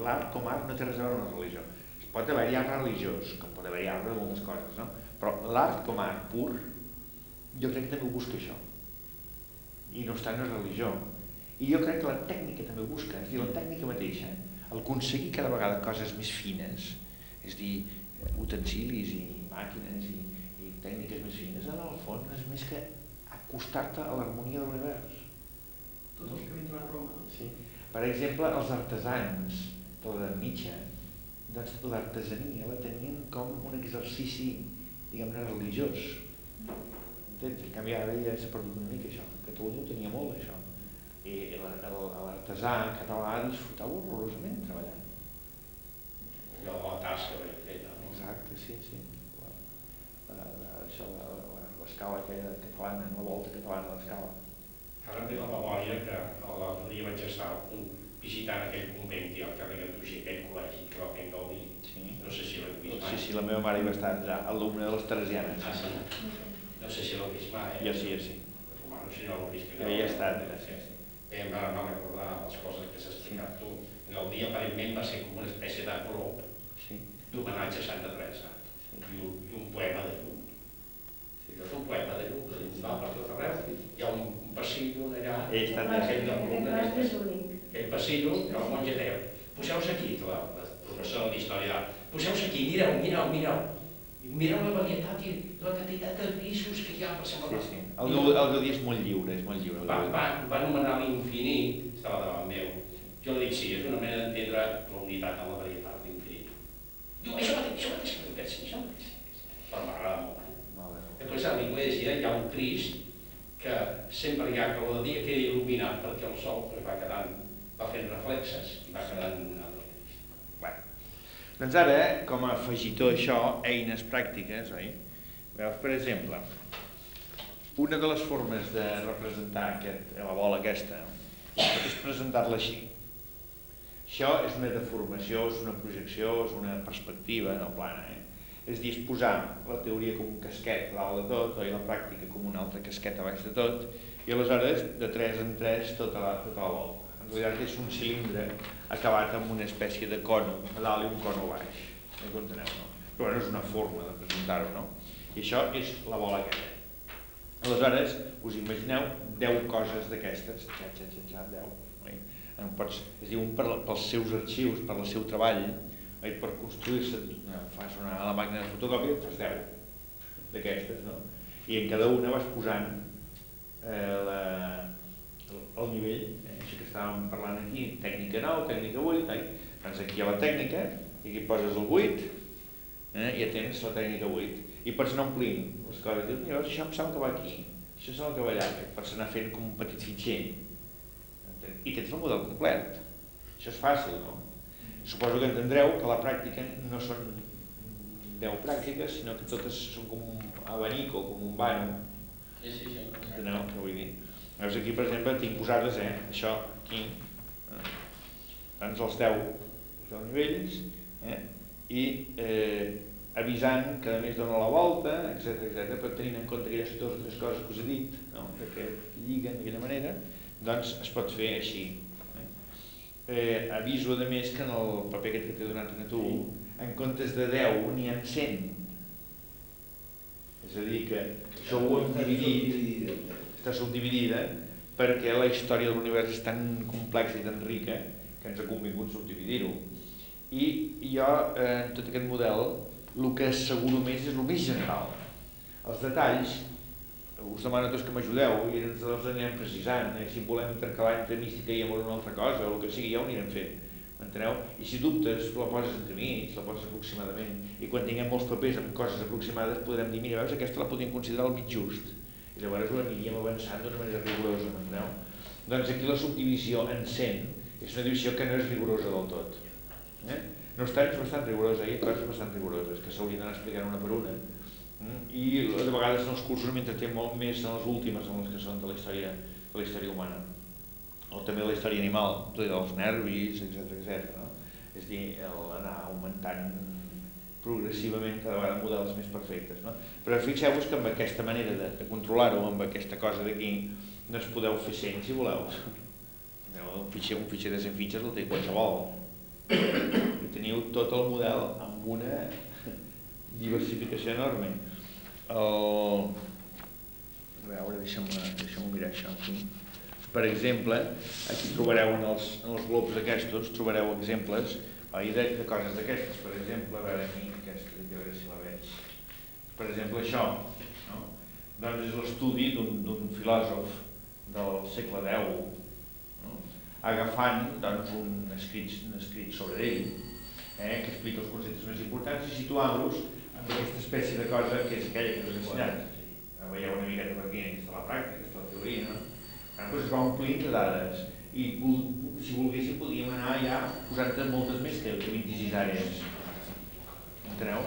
l'art com a art no té res a veure amb la religió. Pot haver-hi art religiós, com pot haver-hi art de moltes coses, no? Però l'art com a art pur, jo crec que també ho busca això i no obstant no és religió. I jo crec que la tècnica també busca, és a dir, la tècnica mateixa, el aconseguir cada vegada coses més fines, és dir, utensilis i màquines i, i tècniques més fines, en el fons és més que acostar-te a l'harmonia de l'univers.
Tots els camins van a Roma.
Sí. Per exemple, els artesans de l'edat mitja, doncs l'artesania la tenien com un exercici, diguem-ne, religiós. Entens? En canvi ara ja s'ha perdut una mica això. Catalunya ho tenia molt, això. I l'artesà català disfrutava horrorosament treballant.
Allò de la tasca ben feta, no?
Exacte, sí, sí. La, la, la, això, la- la- l'escala aquella catalana, la volta catalana l'escala.
Ara em ve la memòria que l'altre dia vaig estar un- visitant aquell convent ha al carrer Ganduixí, aquell col·legi que va fer en Gaudí.
Sí.
No sé si l'heu vist
Sí,
mai.
sí, la meva mare hi va estar, ja, alumne de les Teresianes.
Ah, sí? No sé si l'heu vist mai.
Jo sí, jo sí.
Bueno, si no l'heu vist, que
Jo hi he estat, ja, sí, sí.
Bé, em va recordar les coses que s'ha explicat tu. Gaudí aparentment va ser com una espècie de glob
Sí,
d'homenatge a Santa Teresa
sí.
i un, i un poema de llum. Sí, que és un poema de llum, de llum va per tot arreu. Hi ha un, un passillo allà,
He estat
aquell de aquell, passillo, hi ha un monge deu. Poseu-vos aquí, la, la professora d'història. Poseu-vos aquí, mireu, mireu, mireu. I Mireu la varietat i la quantitat de grisos que hi ha per
Sí,
semblar.
sí. El, Gaudí- el Gaudí és molt lliure, és molt lliure. el
Va, va, va anomenar l'infinit, estava davant meu. Jo li dic, sí, és una manera d'entendre la unitat en la varietat, l'infinit. Diu, això mateix, això mateix, que aquest senyor, això mateix. Però m'agrada molt. eh?
Molt bé.
Després a l'església hi ha un Crist que sempre hi ha que el dia queda il·luminat perquè el sol pues, va quedant, va fent reflexes i va quedant il·luminat el Crist.
Bueno, Doncs ara, com a afegitó a això, eines pràctiques, oi? Veus, per exemple, una de les formes de representar aquest, la bola aquesta és presentar-la així. Això és una deformació, és una projecció, és una perspectiva no plana. Eh? És a dir, és posar la teoria com un casquet a dalt de tot, i la pràctica com un altre casquet a baix de tot, i aleshores de 3 en 3 tota la, tota la volta. En realitat és un cilindre acabat amb una espècie de cono a dalt i un cono baix. Ho enteneu, no? Però bueno, és una forma de presentar-ho, no? I això és la bola aquella. Aleshores, us imagineu 10 coses d'aquestes, xa, xa, xa, xa, 10. Oi? En pots, és a dir, un per, pels seus arxius, per el seu treball, oi? per construir-se, fas una, a la màquina de fotocòpia, fas 10 d'aquestes, no? I en cada una vas posant eh, la, el, el nivell, eh? que estàvem parlant aquí, tècnica 9, tècnica 8, oi? doncs aquí hi ha la tècnica, i aquí poses el 8, eh? i ja tens la tècnica 8 i pots anar omplint les coses, dius, mira, això em sembla que va aquí, això sembla que va allà, que pots anar fent com un petit fitxer, i tens el model complet. Això és fàcil, no? Suposo que entendreu que la pràctica no són 10 pràctiques, sinó que totes són com un abanic o com un bano.
Sí, sí, sí.
Enteneu què vull dir? Veus aquí, per exemple, tinc posades, eh, això, eh, doncs els 10, els 10 nivells, eh, i eh, avisant que a més dona la volta, etc etc, però tenint en compte aquelles dues o tres coses que us he dit, no? que lliguen d'aquella manera, doncs es pot fer així. Eh? Eh, aviso a més que en el paper aquest que t'he donat a tu, en comptes de 10 n'hi ha 100. És a dir, que això ho hem dividit, està subdividida, perquè la història de l'univers és tan complexa i tan rica que ens ha convingut subdividir-ho. I jo, eh, en tot aquest model, el que asseguro més és el més general. Els detalls, us demano tots que m'ajudeu i ens els anirem precisant, eh? si volem intercalar entre mística i amor una altra cosa, o el que sigui, ja ho anirem fent. Enteneu? I si dubtes, la poses entre mig, la poses aproximadament, i quan tinguem molts papers amb coses aproximades podrem dir, mira, veus, aquesta la podríem considerar el mig just. Llavors ho aniríem avançant d'una manera rigorosa, enteneu? Doncs aquí la subdivisió en 100 és una divisió que no és rigorosa del tot. Eh? No obstant, és bastant rigorosa, hi ha coses bastant rigoroses que s'haurien d'anar explicant una per una. Mm? I de vegades en els cursos m'entreté molt més en les últimes, en les que són de la història, de la història humana. O també la història animal, dels nervis, etc etc. No? És dir, anar augmentant progressivament cada vegada models més perfectes. No? Però fixeu-vos que amb aquesta manera de, de controlar-ho, amb aquesta cosa d'aquí, es podeu fer 100 si voleu. Un fitxer, un fitxer de 100 fitxes el té qualsevol i teniu tot el model amb una diversificació enorme. El... A veure, deixa'm-ho deixa mirar això aquí. Per exemple, aquí trobareu en els, en els globs aquests, trobareu exemples oi, de, de coses d'aquestes. Per exemple, a veure aquí, aquesta, a veure si la veig. Per exemple, això, no? doncs és l'estudi d'un filòsof del segle X, agafant doncs, un, escrit, un escrit sobre ell, eh, que explica els conceptes més importants i situant-los en aquesta espècie de cosa que és aquella que us he ensenyat. Veieu una miqueta per aquí, aquesta la pràctica, aquesta la teoria, no? Doncs es va omplint de dades i si volguéssim podíem anar ja posant-te moltes més que 26 àrees. Enteneu?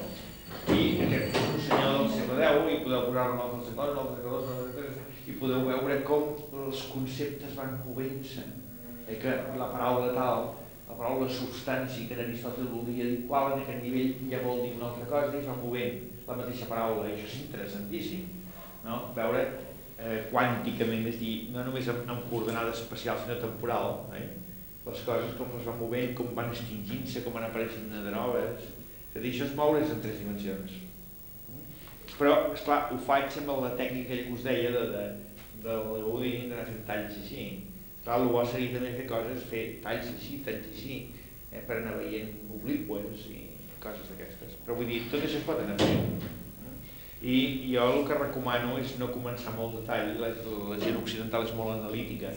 I aquest és un senyor del segle X i podeu posar-lo en altres segles, en altres segles, i podeu veure com els conceptes van movent-se eh, que la paraula tal, la paraula substància que Aristòtil volia dir qual en aquest nivell ja vol dir una altra cosa i es va movent la mateixa paraula, i això és interessantíssim, no? veure eh, quànticament, és dir, no només amb, amb coordenada espacial sinó temporal, eh? les coses com es van movent, com van extingint-se, com van apareixent de noves, és a dir, això és moure's en tres dimensions. Però, esclar, ho faig amb la tècnica que us deia de, de, de l'Eudi, d'anar fent talls així, Clar, el bo seria també fer coses, fer talls així, talls així, eh, per anar veient obliqües i coses d'aquestes. Però vull dir, tot això es pot anar fent. I jo el que recomano és no començar molt detall, la, la gent occidental és molt analítica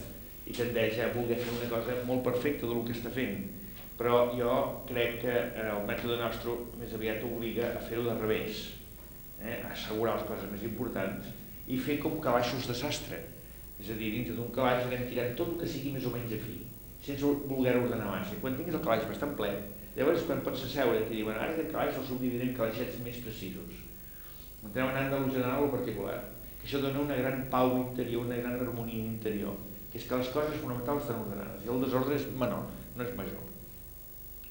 i tendeix a voler fer una cosa molt perfecta del que està fent. Però jo crec que eh, el mètode nostre més aviat obliga a fer-ho de revés, eh, a assegurar les coses més importants i fer com calaixos de sastre és a dir, dintre d'un calaix anem tirant tot el que sigui més o menys afí, sense voler ordenar massa. Quan tinguis el calaix bastant ple, Llavors, quan pots asseure i diuen ara aquest calaix el subdividem calaixets més precisos. Entrem anant de lo general particular. Que això dona una gran pau interior, una gran harmonia interior, que és que les coses fonamentals estan ordenades i el desordre és menor, no és major.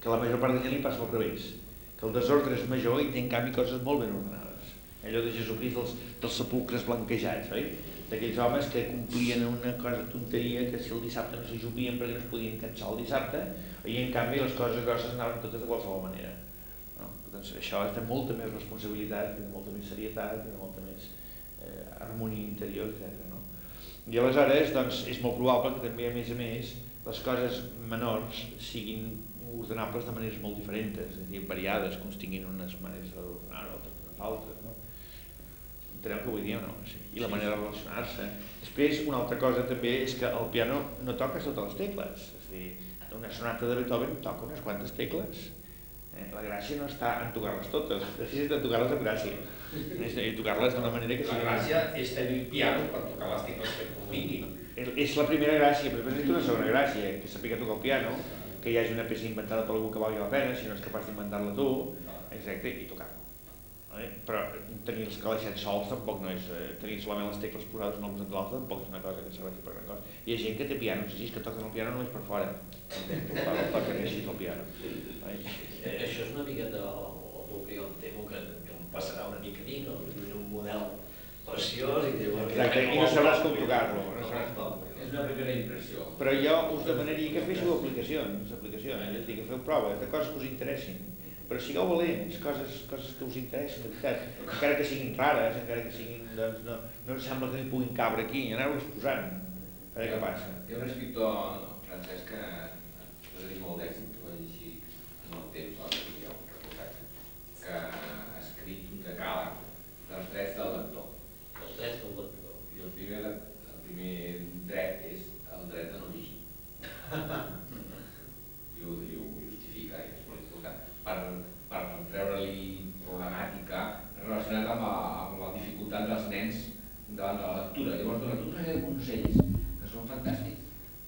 Que la major part de gent li passa al revés, que el desordre és major i té en canvi coses molt ben ordenades. Allò de Jesucrist dels, dels sepulcres blanquejats, oi? d'aquells homes que complien una cosa tonteria que si el dissabte no s'ajupien perquè no es podien cansar el dissabte i en canvi les coses grosses anaven totes de qualsevol manera? Doncs això és de molta més responsabilitat de molta més serietat de molta més eh, harmonia interior etc. No? i aleshores doncs, és molt probable que també a més a més les coses menors siguin ordenables de maneres molt diferents, és a dir, variades, que uns tinguin unes maneres d'ordenar, altres unes altres, no? enteneu què vull dir o no? Sí. I la manera de relacionar-se. Després, una altra cosa també és que el piano no toca totes les tecles. És a dir, una sonata de Beethoven toca unes quantes tecles. Eh? La gràcia no està en tocar-les totes, necessites de tocar-les amb gràcia. I tocar-les d'una manera que
La gràcia és tenir piano per tocar les tecles que convinguin.
És la primera gràcia, però després necessita una segona gràcia, que sàpiga tocar el piano, que hi hagi una peça inventada per algú que valgui la pena, si no és capaç d'inventar-la tu, exacte, i tocar-la. Eh? Però tenir els calaixets sols tampoc no és... Eh, tenir solament les tecles posades costat de l'altra tampoc és una cosa que serveixi per gran cosa. Hi ha gent que té pianos així, que toquen el piano només per fora. Que toquen així el piano. Eh?
Eh, Això és una miqueta el, el que jo em temo que, que em passarà una mica a mi, no? Un model preciós i diu...
Exacte, i no sabràs com tocar-lo. No sabràs com.
És una primera impressió.
Però jo us demanaria que féssiu aplicacions, aplicacions, és a dir, que feu proves de coses que us interessin. Però sigueu valents, coses, coses que us interessen, de veritat, encara que siguin rares, encara que siguin, doncs, no, no em sembla que li puguin cabre aquí, aneu-les posant, a veure què passa.
Hi ha un escriptor francès que ha tenir molt d'èxit, ho vaig llegir en el temps, dia, un reportatge, que ha escrit un decàleg dels drets del lector.
Els drets del lector.
I el primer, el primer dret és el dret de no llegir. I ho, per, per treure-li problemàtica relacionada amb, la, amb la dificultat dels nens davant de la lectura. Llavors, lectura hi ha consells que són fantàstics,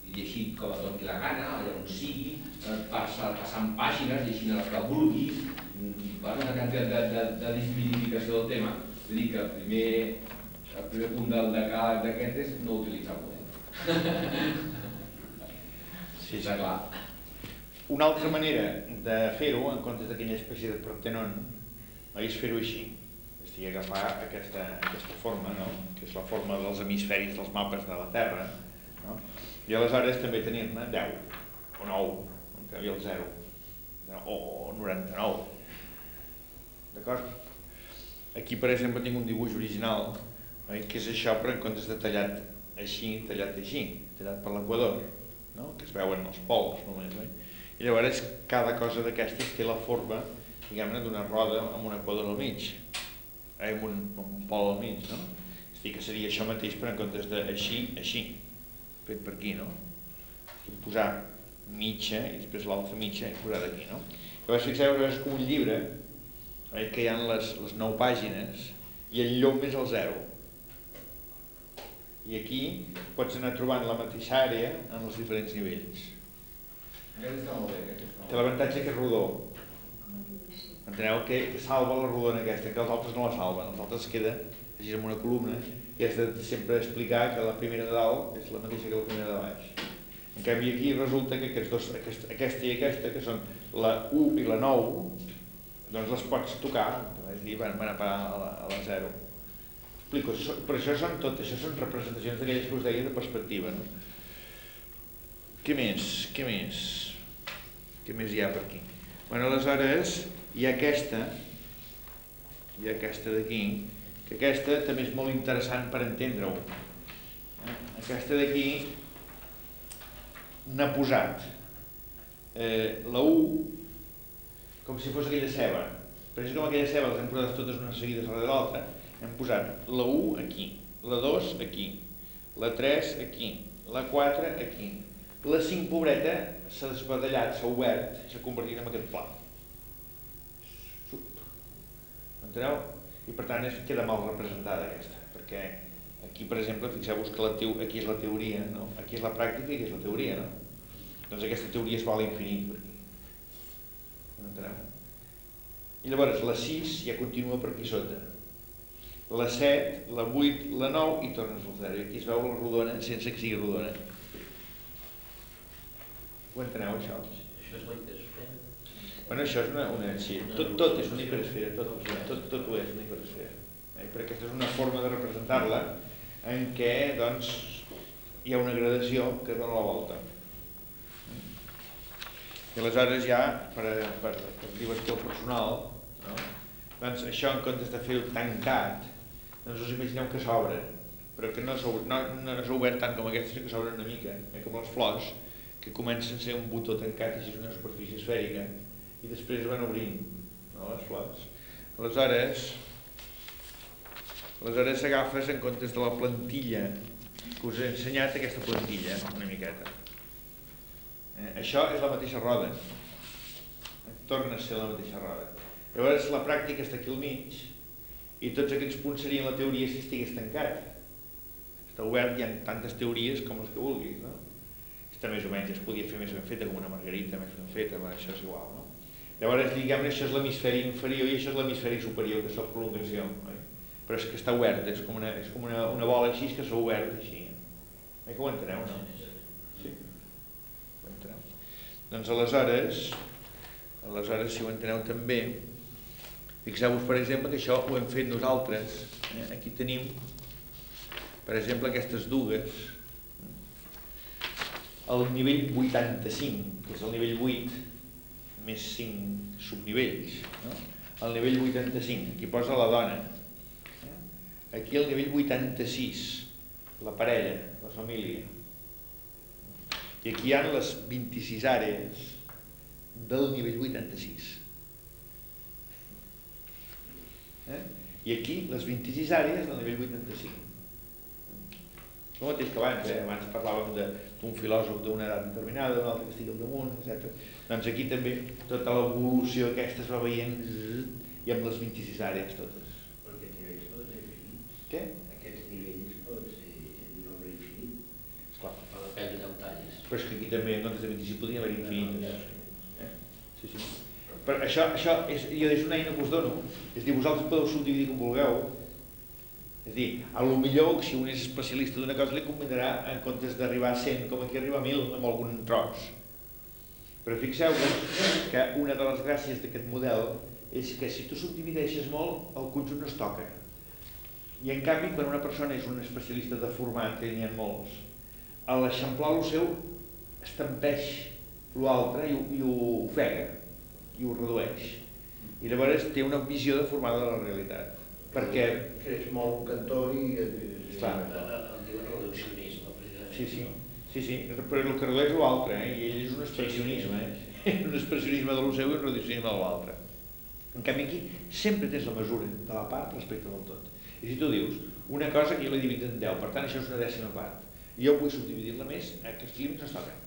i llegir com et doni la gana, allà on sigui, eh, passant pàgines, llegint les que vulguis, bueno, una quantitat de, de, de desmitificació del tema. Vull dir que el primer, el primer punt del decàleg d'aquest és no utilitzar el model.
Sí,
Està clar.
Una altra manera de fer-ho, en comptes d'aquella espècie de protenon, és fer-ho així. És dir, agafar aquesta, aquesta forma, no? que és la forma dels hemisferis dels mapes de la Terra, no? i aleshores també tenir-ne 10 o 9, on havia el 0, o 99. D'acord? Aquí, per exemple, tinc un dibuix original, oi? que és això, però en comptes de tallat així, tallat així, tallat per l'equador, no? que es veuen els pols només. Oi? I llavors cada cosa d'aquestes té la forma diguem-ne d'una roda amb un equador al mig, eh, amb, un, amb un pol al mig, no? És dir, que seria això mateix, però en comptes de així, així, fet per aquí, no? I posar mitja i després l'altra mitja i posar d'aquí, no? Llavors fixeu és com un llibre eh, que hi ha les, les nou pàgines i el llom és el zero. I aquí pots anar trobant la mateixa àrea en els diferents nivells. Té l'avantatge que és rodó. Enteneu que, salva la rodona aquesta, que els altres no la salven. Els altres es queda així amb una columna i has de sempre explicar que la primera de dalt és la mateixa que la primera de baix. En canvi aquí resulta que aquests dos, aquest, aquesta i aquesta, que són la 1 i la 9, doncs les pots tocar, és a dir, van, van a parar a la, a la 0. Explico, però això són tot, això són representacions d'aquelles que us deia de perspectiva. No? Què més? Què més? Què més hi ha per aquí? Bueno, aleshores, hi ha aquesta, hi ha aquesta d'aquí, que aquesta també és molt interessant per entendre-ho. Eh? Aquesta d'aquí n'ha posat eh, la U com si fos aquella ceba. Però és com aquella ceba, les hem posat totes unes seguides darrere l'altra, hem posat la U aquí, la 2 aquí, la 3 aquí, la 4 aquí. La 5 pobreta s'ha desbadallat, s'ha obert, s'ha convertit en aquest pla. Xup. Enteneu? I per tant és, queda mal representada aquesta, perquè aquí, per exemple, fixeu-vos que la teo, aquí és la teoria, no? aquí és la pràctica i aquí és la teoria. No? Doncs aquesta teoria es va a. Enteneu? I llavors la 6 ja continua per aquí sota. La 7, la 8, la 9 i tornes al 0. I aquí es veu la rodona sense que sigui rodona. Ho enteneu, això?
Això és la hipersfera.
Bueno, això és una, una sí, tot, tot és una hiperesfera, tot, tot, tot ho és una hiperesfera. Eh? Perquè aquesta és una forma de representar-la en què, doncs, hi ha una gradació que dona la volta. I aleshores ja, per, per, per divertir el personal, no? doncs això en comptes de fer-ho tancat, doncs us imagineu que s'obre, però que no s'ha no, no obert tant com aquest, sinó que s'obre una mica, eh? com les flors, que comencen a ser un botó tancat i és una superfície esfèrica, i després van obrint no, les flors. Aleshores, aleshores s'agafes en comptes de la plantilla que us he ensenyat, aquesta plantilla, una miqueta. Eh, això és la mateixa roda. Eh, torna a ser la mateixa roda. Llavors la pràctica està aquí al mig i tots aquests punts serien la teoria si estigués tancat. Està obert, hi ha tantes teories com les que vulguis, no? Està més o menys, es podia fer més ben feta, com una margarita més ben feta, però això és igual, no? Llavors, diguem-ne, això és l'hemisferi inferior i això és l'hemisferi superior, que és la prolongació. Oi? Però és que està obert, és com una, és com una, una bola així que s'ha obert així. Eh, que ho enteneu, no? Sí. Ho enteneu. Doncs aleshores, aleshores, si ho enteneu també, fixeu-vos, per exemple, que això ho hem fet nosaltres. Eh? Aquí tenim, per exemple, aquestes dues, el nivell 85, que és el nivell 8, més 5 subnivells. No? El nivell 85, aquí posa la dona. Aquí el nivell 86, la parella, la família. I aquí hi ha les 26 àrees del nivell 86. Eh? I aquí les 26 àrees del nivell 85. El mateix que abans, eh? abans parlàvem d'un filòsof d'una edat determinada, d'un altre que estigui al damunt, etc. Doncs aquí també tota l'evolució aquesta es va veient i amb les 26 àrees totes.
Però aquests nivells poden ser infinits.
Què?
Aquests nivells poden ser en nombre infinit.
Esclar.
Però depèn de talles.
Però és que aquí també en comptes de 26 podria haver infinites. Eh? Sí, sí. Però això, això és, jo és una eina que us dono. És dir, vosaltres podeu subdividir com vulgueu, és dir, a lo millor si un és especialista d'una cosa li convindrà en comptes d'arribar a 100 com aquí arriba a 1.000 amb algun tros. Però fixeu-vos que una de les gràcies d'aquest model és que si tu subdivideixes molt, el conjunt es toca. I en canvi, quan una persona és un especialista de format, que n'hi ha molts, a l'eixamplar el seu estampeix l'altre i, i ho ofega, i ho redueix. I llavors té una visió deformada de la realitat. Perquè
Creix molt un cantó i...
Clar.
En diuen reduccionisme.
Sí, sí, sí, sí, però el que redueix l'altre, eh? i ell és un expressionisme, eh? un expressionisme de lo seu i un reduccionisme de l'altre. En canvi aquí sempre tens la mesura de la part respecte del tot. I si tu dius una cosa que jo l'he dividit en 10, per tant això és una dècima part, i jo vull subdividir-la més, aquests límits no es toquen.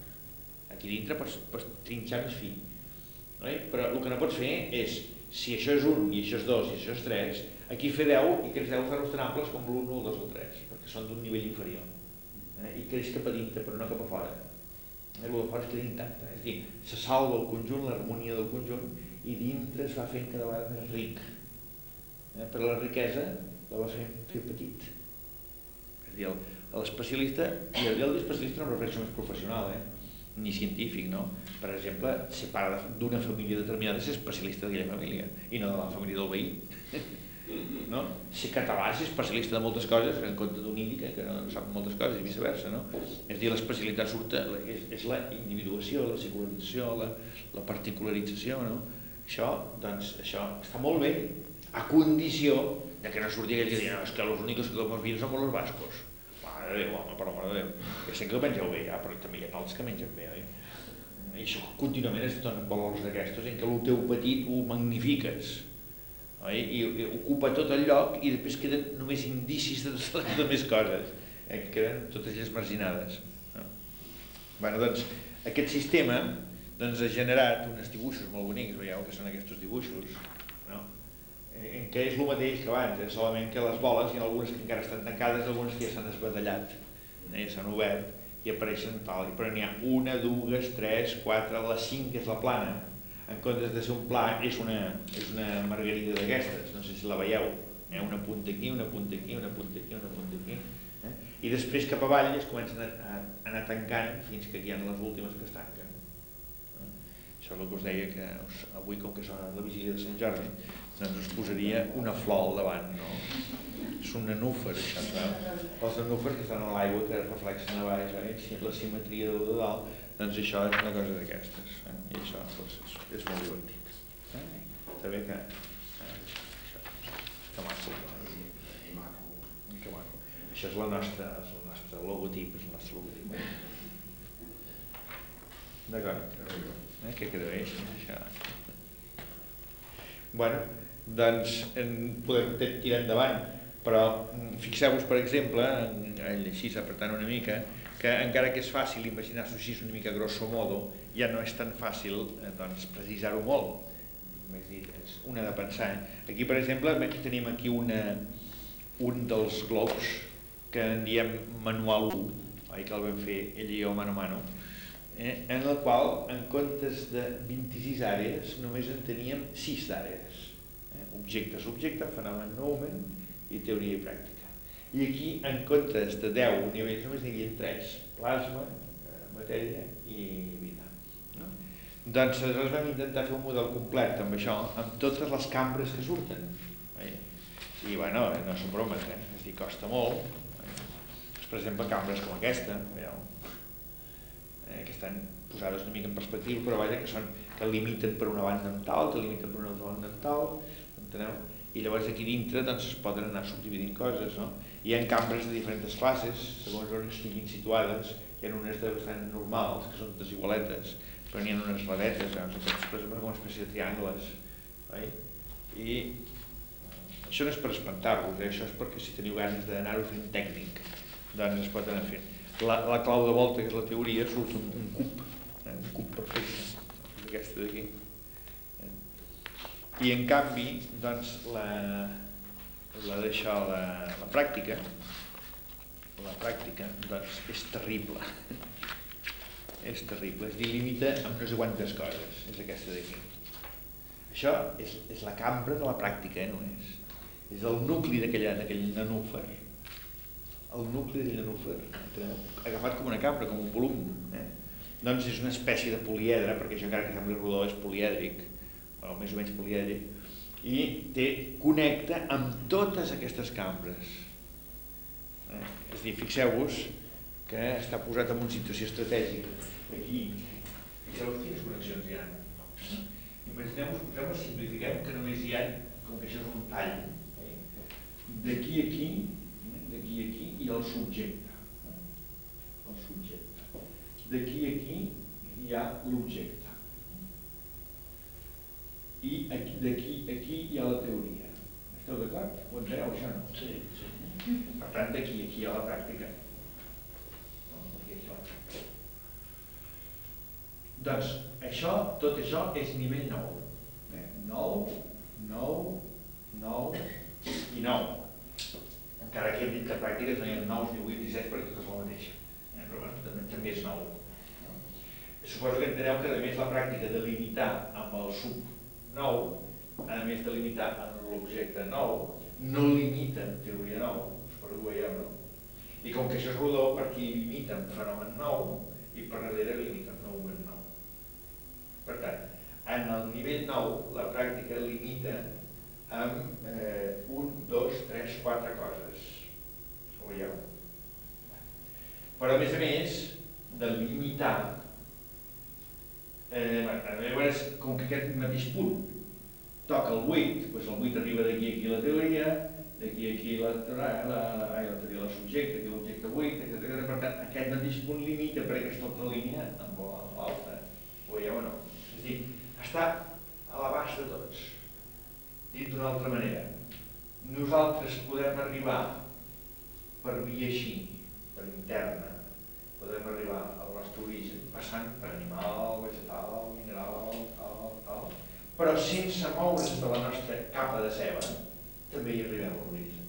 Aquí dintre pots, pots trinxar més fi. Oi? Però el que no pots fer és, si això és 1 i això és 2 i això és 3, aquí fer 10 i aquests 10 fer-los tan com l'1, el 2 o el 3, perquè són d'un nivell inferior. Eh? I creix cap a dintre, però no cap a fora. Eh? El de fora es queda intacte, és a dir, se salva el conjunt, l'harmonia del conjunt, i dintre es va fent cada vegada més ric. Eh? Però la riquesa la va fent fer petit. És a dir, l'especialista, i el el d'especialista no em refereixo més professional, eh? ni científic, no? Per exemple, ser pare d'una família determinada és especialista d'aquella família i no de la família del veí. No? Ser català és especialista de moltes coses en compte d'un indi que que no sap moltes coses i viceversa. No? És dir, l'especialitat surt, és, és la individuació, la singularització, la, la particularització. No? Això, doncs, això està molt bé, a condició de que no surti aquell que digui no, és que els únics que comemos bien som los vascos. Mare de Déu, home, per amor de Déu. Ja sé que mengeu bé, ja, però també hi ha altres que mengen bé, oi? I això contínuament es donen valors d'aquestos en què el teu petit ho magnifiques oi? I, i ocupa tot el lloc i després queden només indicis de totes les altres coses eh? que queden totes elles marginades no? bueno, doncs, aquest sistema doncs, ha generat uns dibuixos molt bonics veieu que són aquests dibuixos no? Eh, en què és el mateix que abans, eh? solament que les boles hi ha algunes que encara estan tancades, algunes que ja s'han esbadellat, eh? s'han obert i apareixen tal, però n'hi ha una, dues, tres, quatre, la cinc és la plana, en comptes de ser un pla, és una, és una margarida d'aquestes, no sé si la veieu, eh? una punta aquí, una punta aquí, una punta aquí, una punta aquí, eh? i després cap avall es comencen a, a, a anar tancant fins que hi ha les últimes que es tanquen. Eh? Això és el que us deia que us, avui, com que sona la vigília de Sant Jordi, doncs us posaria una flor al davant, no? És un nenúfer, això, sabeu? Els nenúfers que estan a l'aigua, que reflexen a baix, eh? la simetria de dalt, doncs això és una cosa d'aquestes. Eh? I això doncs, és, és molt divertit. Eh? Està bé que... Eh? Que maco. Que maco. Això és la nostra, és el nostre logotip, és el nostre logotip. D'acord. Eh? Que queda bé, això. Bueno, doncs en, podem tirar endavant, però mm, fixeu-vos, per exemple, en, així apretant una mica, que encara que és fàcil imaginar-s'ho així una mica grosso modo, ja no és tan fàcil eh, doncs, precisar-ho molt. Més dit, és una de pensar. Aquí, per exemple, tenim aquí una, un dels globs que en diem manual 1, oi, que el vam fer ell i jo mano a mano, eh, en el qual, en comptes de 26 àrees, només en teníem 6 d'àrees. Eh? Objecte, subjecte, fenomen, nomen i teoria i pràctica. I aquí, en comptes de 10 nivells, només n'hi havia 3. Plasma, eh, matèria i vida. No? Doncs aleshores vam intentar fer un model complet amb això, amb totes les cambres que surten. Eh? I bueno, no són bromes, eh? És dir, costa molt. Eh? Per exemple, cambres com aquesta, veieu? Eh, que estan posades una mica en perspectiva, però vaja, que, són, que limiten per una banda amb tal, que limiten per una altra banda amb tal, enteneu? I llavors aquí dintre doncs, es poden anar subdividint coses, no? Hi ha cambres de diferents classes, segons on estiguin situades, hi ha unes de bastant normals, que són desigualetes, però n'hi ha unes doncs, aquests, per exemple, com una espècie de triangles, oi? I això no és per espantar-vos, eh? això és perquè si teniu ganes d'anar-ho fent tècnic, doncs es pot anar fent. La, la clau de volta, que és la teoria, surt un, un cub, eh? un cub perfecte, aquesta d'aquí. Eh? I en canvi, doncs, la, la d'això, la, la pràctica, la pràctica, doncs, és terrible. és terrible, és dir, limita amb no sé quantes coses, és aquesta d'aquí. Això és, és la cambra de la pràctica, eh, només. És el nucli d'aquell nanúfer. El nucli d'aquell nanúfer, agafat com una cambra, com un volum. Eh? Doncs és una espècie de poliedre, perquè això encara que sembli rodó és polièdric, o més o menys polièdric, i té, connecta amb totes aquestes cambres. Eh? És a dir, fixeu-vos que està posat en una situació estratègica. Aquí, fixeu-vos quines connexions hi ha. Imagineu-vos, posem simplifiquem que només hi ha, com que això és un tall, eh? d'aquí a aquí, d'aquí a aquí i el subjecte. Eh? El subjecte. D'aquí a aquí hi ha l'objecte. I d'aquí a aquí hi ha la teoria. Esteu d'acord? Ho enteneu, això, no?
Sí, sí.
Per tant, d'aquí aquí hi ha la pràctica. Doncs això, tot això és nivell 9. Eh? 9, 9, 9 i 9. Encara que hem dit que pràctiques no hi ha 9 ni 8 ni 7 perquè tot és la mateixa. Eh? Però bueno, també, també és 9. No? Suposo que enteneu que a més la pràctica de limitar amb el sub 9, a més de limitar amb l'objecte 9, no limita en teoria 9, espero que ho veieu, no? I com que això és rodó, per aquí limita amb fenomen 9 i per darrere limita amb nomen 9. Per tant, en el nivell 9, la pràctica limita amb eh, 1, 2, 3, 4 coses. Ho veieu? Però a més a més de limitar, eh, veure, com que aquest mateix punt toca el 8, doncs el 8 arriba d'aquí aquí la teoria, d'aquí aquí la, la, la, la, la teoria del subjecte, aquí l'objecte 8, etc. Per tant, aquest mateix punt limita per aquesta altra línia amb l'altra. Ho veieu o no? És a dir, està a l'abast de tots. Dit d'una altra manera, nosaltres podem arribar per via així, per interna, podem arribar al nostre origen passant per animal, vegetal, mineral, tal, tal, però sense moure's de la nostra capa de ceba, també hi arribem a l'origen.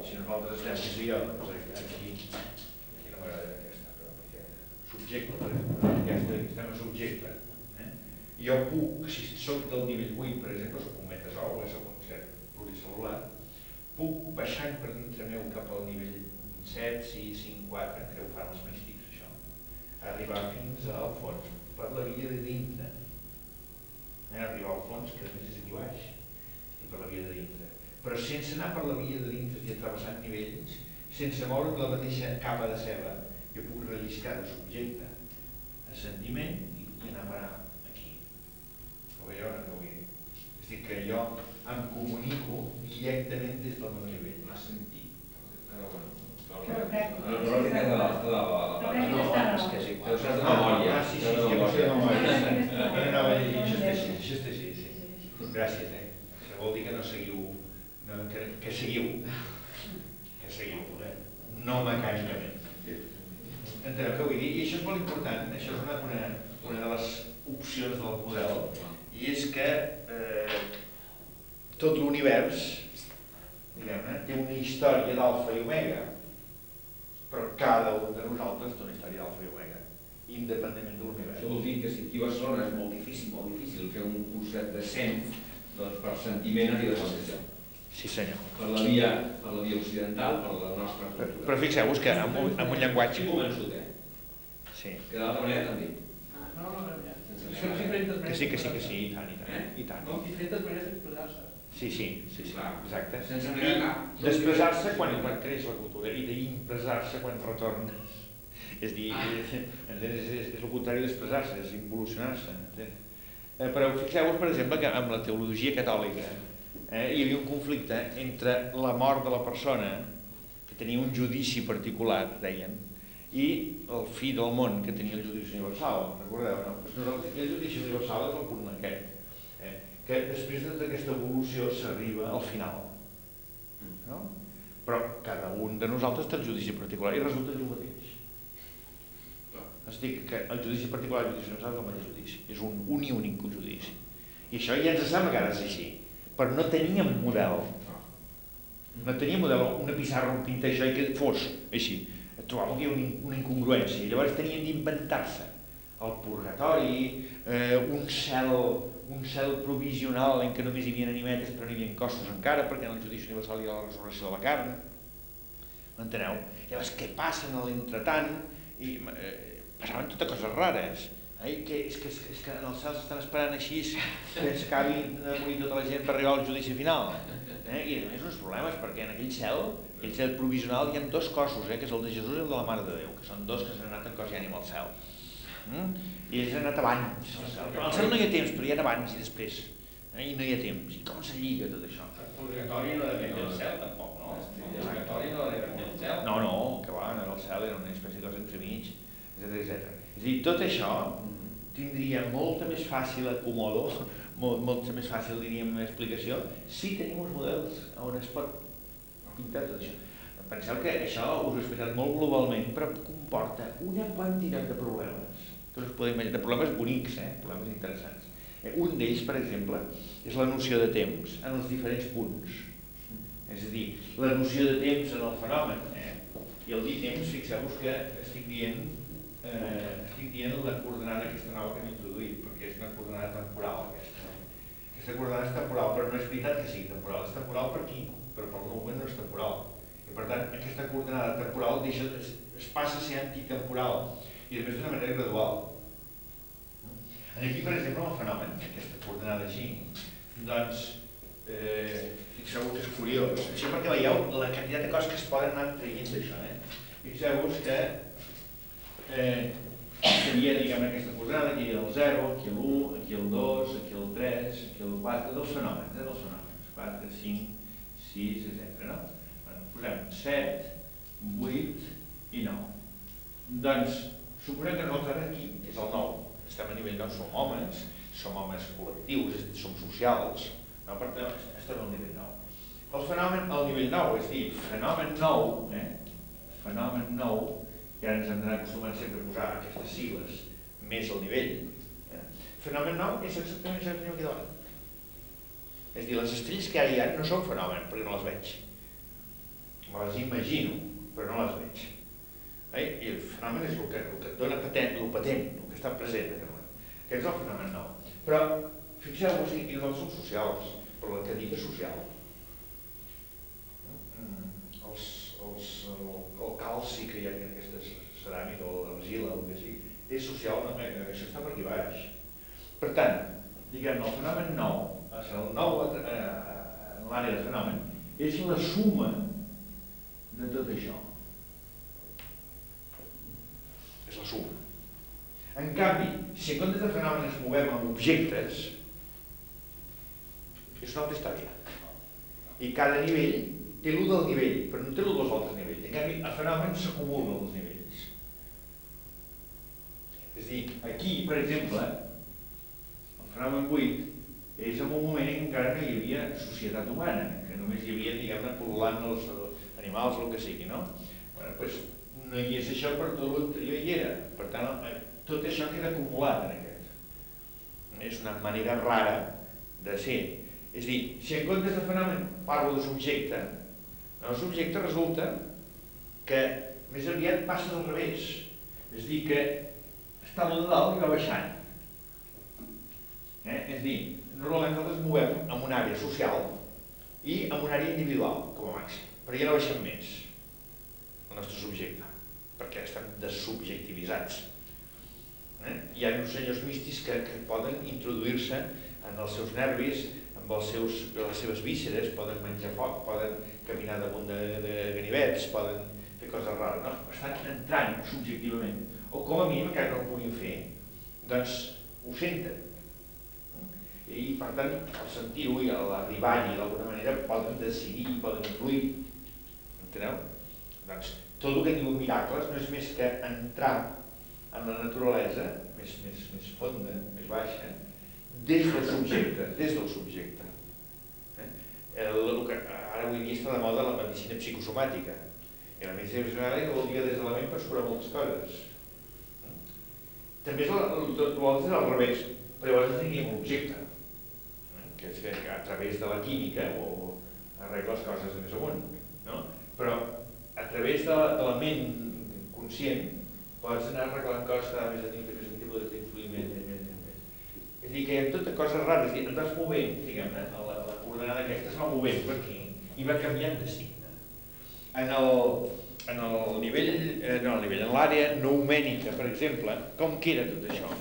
Si nosaltres estem, sé jo, doncs aquí, aquí no m'agrada aquesta, però perquè subjecte, per exemple, aquesta, estem a subjecte, eh? jo puc, si soc del nivell 8, per exemple, soc un metasol, és un cert pluricel·lular, puc baixant per dintre meu cap al nivell 7, 6, 5, 4, que ho fan els més tics, això, arribar fins al fons, per la via de dintre. Eh, arribar al fons, que més és aquí baix, i per la via de dintre. Però sense anar per la via de dintre i travessant nivells, sense moure la mateixa capa de ceba, jo puc relliscar de subjecte a sentiment i, anar a parar aquí. Ho ara que vull dir? És a dir, que jo em comunico directament des del meu nivell.
Però no, la,
No,
sí. Gràcies, eh? Això vol dir que no seguiu, no, que, que seguiu, que seguiu, eh? no mecànicament. Enteneu què vull dir? I això és molt important, això és una, una, una de les opcions del model, i és que eh, tot l'univers, diguem-ne, té una història d'alfa i omega, però cada un de nosaltres té una història i omega, independentment de l'univers.
Això vol dir que si aquí a Barcelona és molt difícil, molt difícil fer un curset de 100, doncs per sentiment arribes al mitjà.
Sí, senyor.
Per la via, per la via occidental, per la nostra
Però,
cultura.
però fixeu-vos que amb un, amb un llenguatge...
Estic convençut, eh?
Sí,
Que d'altra manera també.
No, no, no, ja. Són diferents
que
maneres
sí, que sí, que sí, i tant, i tant, i tant.
No, diferents maneres d'expressar-se.
Sí, sí, sí, sí, exacte.
Sense negar.
D'expressar-se quan, quan creix la cultura i d'impressar-se quan retornes. És dir, és, és, és, és el contrari d'expressar-se, és involucionar-se. Eh, però fixeu-vos, per exemple, que amb la teologia catòlica eh, hi havia un conflicte entre la mort de la persona, que tenia un judici particular, deien, i el fi del món, que tenia el judici universal. Recordeu, no? Nosaltres, el judici universal és el punt aquest, que després de tota aquesta evolució s'arriba al final. No? Però cada un de nosaltres té el judici particular i resulta que és el mateix. Es dic que el judici particular i el judici universal és el mateix judici. És un, un i únic judici. I això ja ens sembla que ara és així. Però no teníem model. No teníem model, una pissarra, un pintar això i que fos així. Trobàvem que hi havia una incongruència. Llavors tenien d'inventar-se el purgatori, eh, un cel un cel provisional en què només hi havia animetes però no hi havia cossos encara perquè en el judici universal hi ha la resurrecció de la carn m'enteneu? llavors què passa en l'entretant i eh, passaven totes coses rares eh? que, és, que, és que en el cel s'estan esperant així que s'acabi de morir tota la gent per arribar al judici final eh? i a més uns problemes perquè en aquell cel aquell cel provisional hi ha dos cossos eh? que és el de Jesús i el de la Mare de Déu que són dos que s'han anat en cos i ànima al cel Mm? I ells han anat abans. al cel. No hi ha temps, però hi ha abans i després. Eh? I no hi ha temps. I com se lliga tot això?
El purgatori no depèn del cel, tampoc, no? El purgatori no depèn del cel.
No, no, que va, no era el cel, era una espècie de cosa entremig, etc etc. És a dir, tot això tindria molta més fàcil acomodo, molt, molta més fàcil, diríem, explicació, si tenim uns models on es pot pintar tot això. Penseu que això us ho he explicat molt globalment, però comporta una quantitat de problemes, que us podeu imaginar, problemes bonics, eh? problemes interessants. Eh, Un d'ells, per exemple, és la noció de temps en els diferents punts. És a dir, la noció de temps en el fenomen. Eh? I al dir temps, fixeu-vos que estic dient, eh, estic dient la coordenada aquesta nova que hem introduït, perquè és una coordenada temporal aquesta. Aquesta coordenada és temporal, però no és veritat que sigui temporal, és temporal per aquí, però pel moment no és temporal. I per tant, aquesta coordenada temporal deixa, es, es passa a ser antitemporal i a més d'una manera gradual. Aquí, per exemple, el fenomen, aquesta coordenada així, doncs, eh, fixeu-vos que és curiós. Això perquè veieu la quantitat de coses que es poden anar traient d'això. Eh? Fixeu-vos que eh, seria, diguem, aquesta coordenada, aquí el 0, aquí l'1, aquí el 2, aquí el 3, aquí el 4, dels fenòmens, eh, dels fenòmens. 4, 5, 6, etc. No? Bueno, posem 7, 8 i 9. Doncs, suposem que ara aquí és el 9. Estem a nivell 9, som homes, som homes col·lectius, som socials, no? per tant, estem al nivell 9. El fenomen al nivell 9, és dir, fenomen nou, eh? fenomen nou, ara ens hem d'anar acostumant sempre a posar aquestes sigles més al nivell. Eh? Fenomen nou és exactament això que aquí davant. És dir, les estrelles que ara hi ha no són fenomen, perquè no les veig. Me les imagino, però no les veig. Eh? I el fenomen és el que, el que dona patent, el patent, el que està present. en aquest és el fenomen nou. Però fixeu-vos aquí nosaltres som socials, però la és social. Mm, els, els, el, el calci que hi ha en aquesta ceràmica o l'argila o que sigui, és social, no? Eh, això està per aquí baix. Per tant, diguem el fenomen nou, el nou eh, en l'àrea de fenomen, és la suma de tot això. És la suma. En canvi, si en comptes de fenòmens ens movem amb objectes, és una altra història. I cada nivell té l'un del nivell, però no té l'un dels altres nivells. En canvi, el fenomen s'acumula els nivells. És a dir, aquí, per exemple, el fenomen 8 és en un moment en què encara no hi havia societat humana, que només hi havia, diguem-ne, pol·lulant els animals o el que sigui, no? Bueno, doncs no hi és això, però tot l'anterior hi era. Per tant, eh, tot això queda acumulat en aquest. És una manera rara de ser. És dir, si en comptes de fenomen parlo de subjecte, el subjecte resulta que més aviat passa al revés. És dir, que està de dalt i va baixant. Eh? És dir, normalment nosaltres movem en una àrea social i en una àrea individual, com a màxim, però ja no baixem més el nostre subjecte, perquè estan desubjectivitzats. Eh? Hi ha uns senyors místics que, que poden introduir-se en els seus nervis, amb els seus, les seves vísceres, poden menjar foc, poden caminar damunt de, de ganivets, poden fer coses rares, no? Estan entrant subjectivament, o com a mínim, encara no ho puguin fer, doncs ho senten. I per tant, al sentir-ho i l'arribar-hi d'alguna manera poden decidir, poden influir. Enteneu? Doncs tot el que diu miracles no és més que entrar en la naturalesa, més, més, més fonda, més baixa, des del subjecte, des del subjecte. Eh? El, el que ara avui dia està de moda la medicina psicosomàtica. I la medicina psicosomàtica vol dir des de la ment per sobre moltes coses. Eh? També és l'altre és al revés, però llavors ens diríem l'objecte, eh? que és que a través de la química o arregla les coses de més amunt. No? Però a través de la, de la ment conscient pots anar arreglant coses cada més a dins, més a dins, poder influir més, més, més, més. És a dir, que hi ha totes coses rares, i et vas movent, diguem-ne, la, la coordenada aquesta es va movent per aquí i va canviant de signe. En el, en el nivell, eh, no, el nivell, en l'àrea noumènica, per exemple, com queda tot això?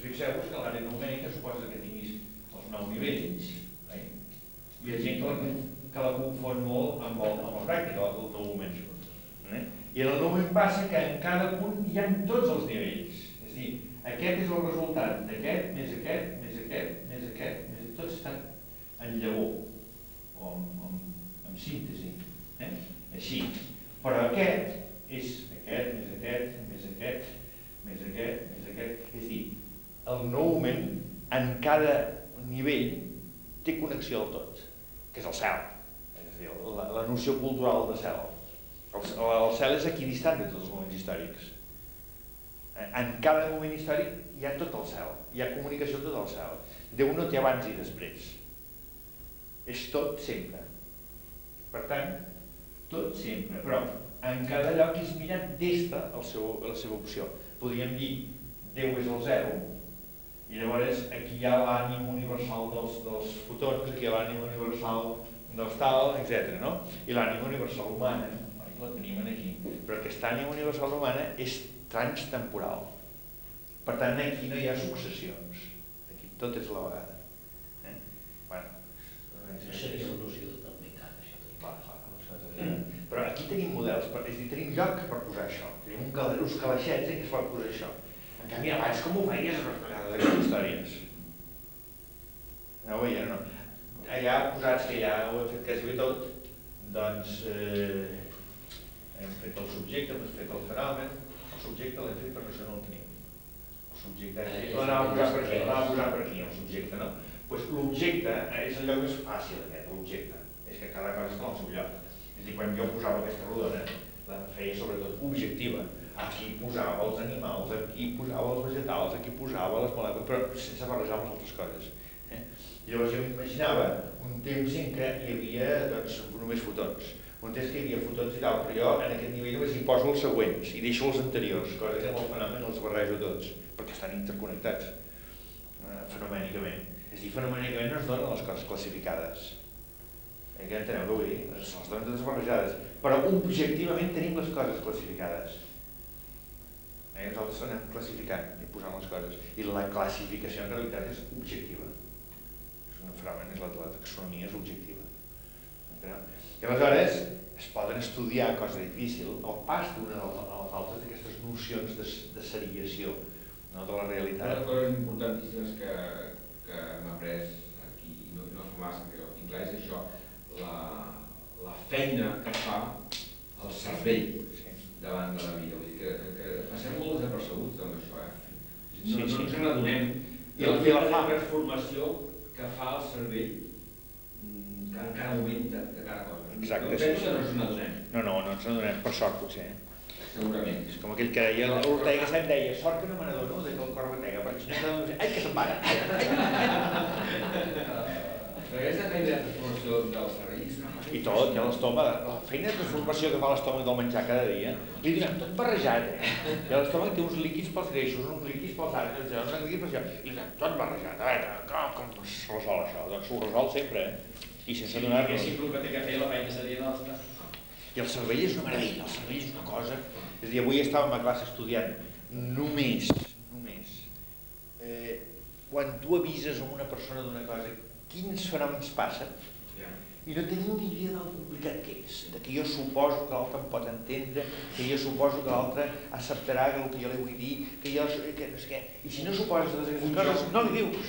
Fixeu-vos que l'àrea noumènica suposa que tinguis els nou nivells, eh? hi ha gent que la, que la confon molt amb el, amb el pràctic. Eh? I en el moment passa que en cada punt hi ha tots els nivells. És a dir, aquest és el resultat d'aquest, més aquest, més aquest, més aquest, més... tots estan en llavor, o en, en, en síntesi. Eh? Així. Però aquest és aquest, més aquest, més aquest, més aquest, més aquest. És dir, el noument en cada nivell té connexió al tot, que és el cel. És a dir, la, la noció cultural de cel. El, el cel és equidistant de tots els moments històrics. En cada moment històric hi ha tot el cel, hi ha comunicació tot el cel. Déu no té abans i després. És tot sempre. Per tant, tot sempre, però en cada lloc és mirat des de el seu, la seva opció. Podríem dir, Déu és el zero, i llavors aquí hi ha l'ànim universal dels, dels fotons, aquí hi ha l'ànim universal dels tal, etc. No? I l'ànim universal humana, la tenim aquí, però aquesta ànima universal humana és transtemporal. Per tant, aquí no hi ha successions. Aquí tot és la vegada. Eh? Bueno,
Això seria la noció de això.
Clar, clar, però aquí tenim models, per, és dir, tenim lloc per posar això. Tenim un cal, uns calaixets eh, que es pot posar això. En canvi, abans com ho feies d'aquestes històries? No ho veia, no? Allà posats que ja ho hem fet quasi bé tot, doncs eh, hem fet el subjecte, hem fet el fenomen, el subjecte l'hem fet perquè això no el tenim. El subjecte l'anava a posar per aquí, l'anava a posar per aquí, el subjecte, no? Doncs l'objecte és el lloc més fàcil aquest, l'objecte. És que cada cosa està al seu lloc. És a dir, quan jo posava aquesta rodona, la feia sobretot objectiva. Aquí posava els animals, aquí posava els vegetals, aquí posava les molècules, però sense barrejar amb altres coses. Eh? Llavors jo m'imaginava un temps en què hi havia doncs, només fotons temps que hi havia fotons i tal, però jo en aquest nivell només hi poso els següents i deixo els anteriors, cosa que amb el fenomen els barrejo tots, perquè estan interconnectats. Eh, fenomènicament. És a dir, fenomènicament no es donen les coses classificades. Eh, que enteneu què vull dir? Les donen totes barrejades. Però objectivament tenim les coses classificades. Eh, nosaltres anem classificant i posant les coses. I la classificació en realitat és objectiva. És un fenomen, és la, la taxonomia és objectiva. Enteneu? I aleshores es poden estudiar, cosa difícil, el pas d'una a les altres d'aquestes nocions de, de seriació no, de la
Una de les
realitat.
coses importantíssimes que, que hem après aquí, i no, no fa massa que jo tinc clar, és això, la, la feina que fa el cervell
Sí.
davant de la vida. Vull dir que, que, que passem molt desapercebuts amb això, eh? No,
Sí,
no
sí.
ens n'adonem.
I
I
la-
la, transformació que fa el cervell mm, en cada moment de, cada cosa.
Exacte,
Jo
sí,
no
No, no, no ens n'adonem, per sort potser.
segurament.
És com aquell que deia, l'Ortega sempre deia, sort que no me n'adono de que el cor batega, perquè si no s'adono, ai que se'n para.
Però aquesta feina de transformació del és cosa
I tot, ja l'estómac, la feina de transformació que fa l'estómac del menjar cada dia, li direm tot barrejat, eh? I l'estómac té uns líquids pels greixos, uns líquids pels àcids, uns líquids per això, i li direm tot barrejat, a veure, com, com es resol això? Doncs s'ho resol sempre, eh? I sense donar-nos.
Si el que té que fer la feina seria nostra.
I el cervell és una meravella, el cervell és una cosa... És a dir, avui estàvem a classe estudiant només, només, eh, quan tu avises a una persona d'una cosa, quins fenòmens passen, i no tenim ni idea del complicat que és, de que jo suposo que l'altre em pot entendre, que jo suposo que l'altre acceptarà el que jo li vull dir, que jo que no sé què, i si no suposes totes aquestes coses, no li dius.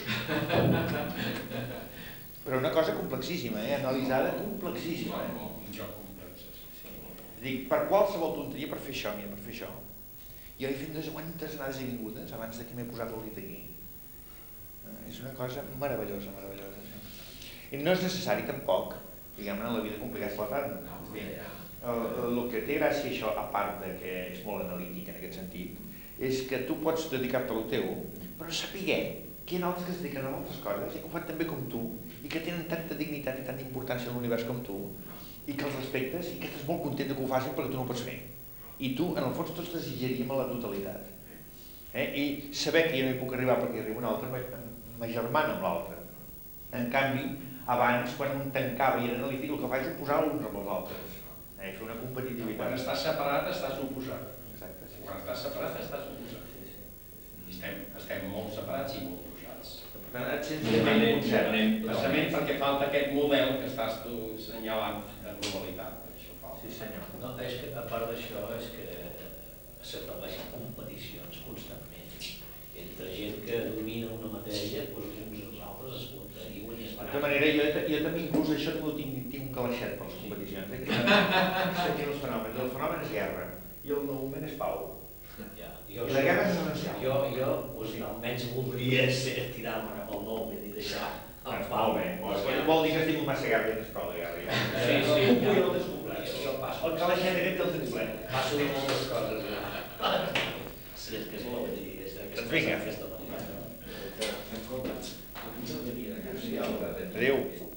Però una cosa complexíssima, eh? analitzada complexíssima. Eh?
Un joc complex.
Dic, per qualsevol tonteria, per fer això, mira, per fer això. Jo he fet no sé quantes anades i vingudes abans de que m'he posat el dit aquí. Eh, És una cosa meravellosa, meravellosa. Sí. I no és necessari tampoc, diguem-ne, la vida complicar se la tant. El, el que té gràcia això, a part de que és molt analític en aquest sentit, és que tu pots dedicar-te al teu, però sapiguer que hi ha altres que es dediquen a altres coses i que ho fan també com tu i que tenen tanta dignitat i tanta importància en l'univers com tu i que els respectes i que estàs molt content que ho facin perquè tu no ho pots fer. I tu, en el fons, tots desitjaríem a la totalitat. Eh? I saber que jo no hi puc arribar perquè hi arriba un altre, m'a- m'agermana amb l'altre. En canvi, abans, quan un tancava i era analític, el que fa és oposar uns amb els altres. Eh? Fer una competitivitat.
Quan estàs separat estàs oposat.
Exacte, sí.
Quan estàs separat estàs oposat. I estem, estem molt separats i molt.
Per tant,
precisament perquè falta aquest model que estàs tu assenyalant de globalitat. Això falta.
Sí, senyor.
No, és que a part d'això és que s'estableixen competicions constantment entre gent que domina una matèria, doncs uns als altres es compten i guanyes
De tota manera, jo, jo també inclús això ho tinc, tinc un calaixet per les competicions. Eh? Que aquí els fenòmens. El fenomen és guerra i el moment és pau.
Ja, jo,
I la guerra és essencial.
jo, jo doncs, almenys voldria ser tirar-me cap al nou i deixar el
Doncs
pau.
molt bé. Vol, vol dir que estic massa guerra i prou de guerra. Ja.
Sí, sí,
Un punt
ja.
el descobreix.
Jo passo.
El calaixet aquest el tens ple.
Passo de moltes coses. Ja. Sí, és que és molt que
Doncs vinga.
Escolta, el pitjor de vida, que no hi ha altra
Adéu.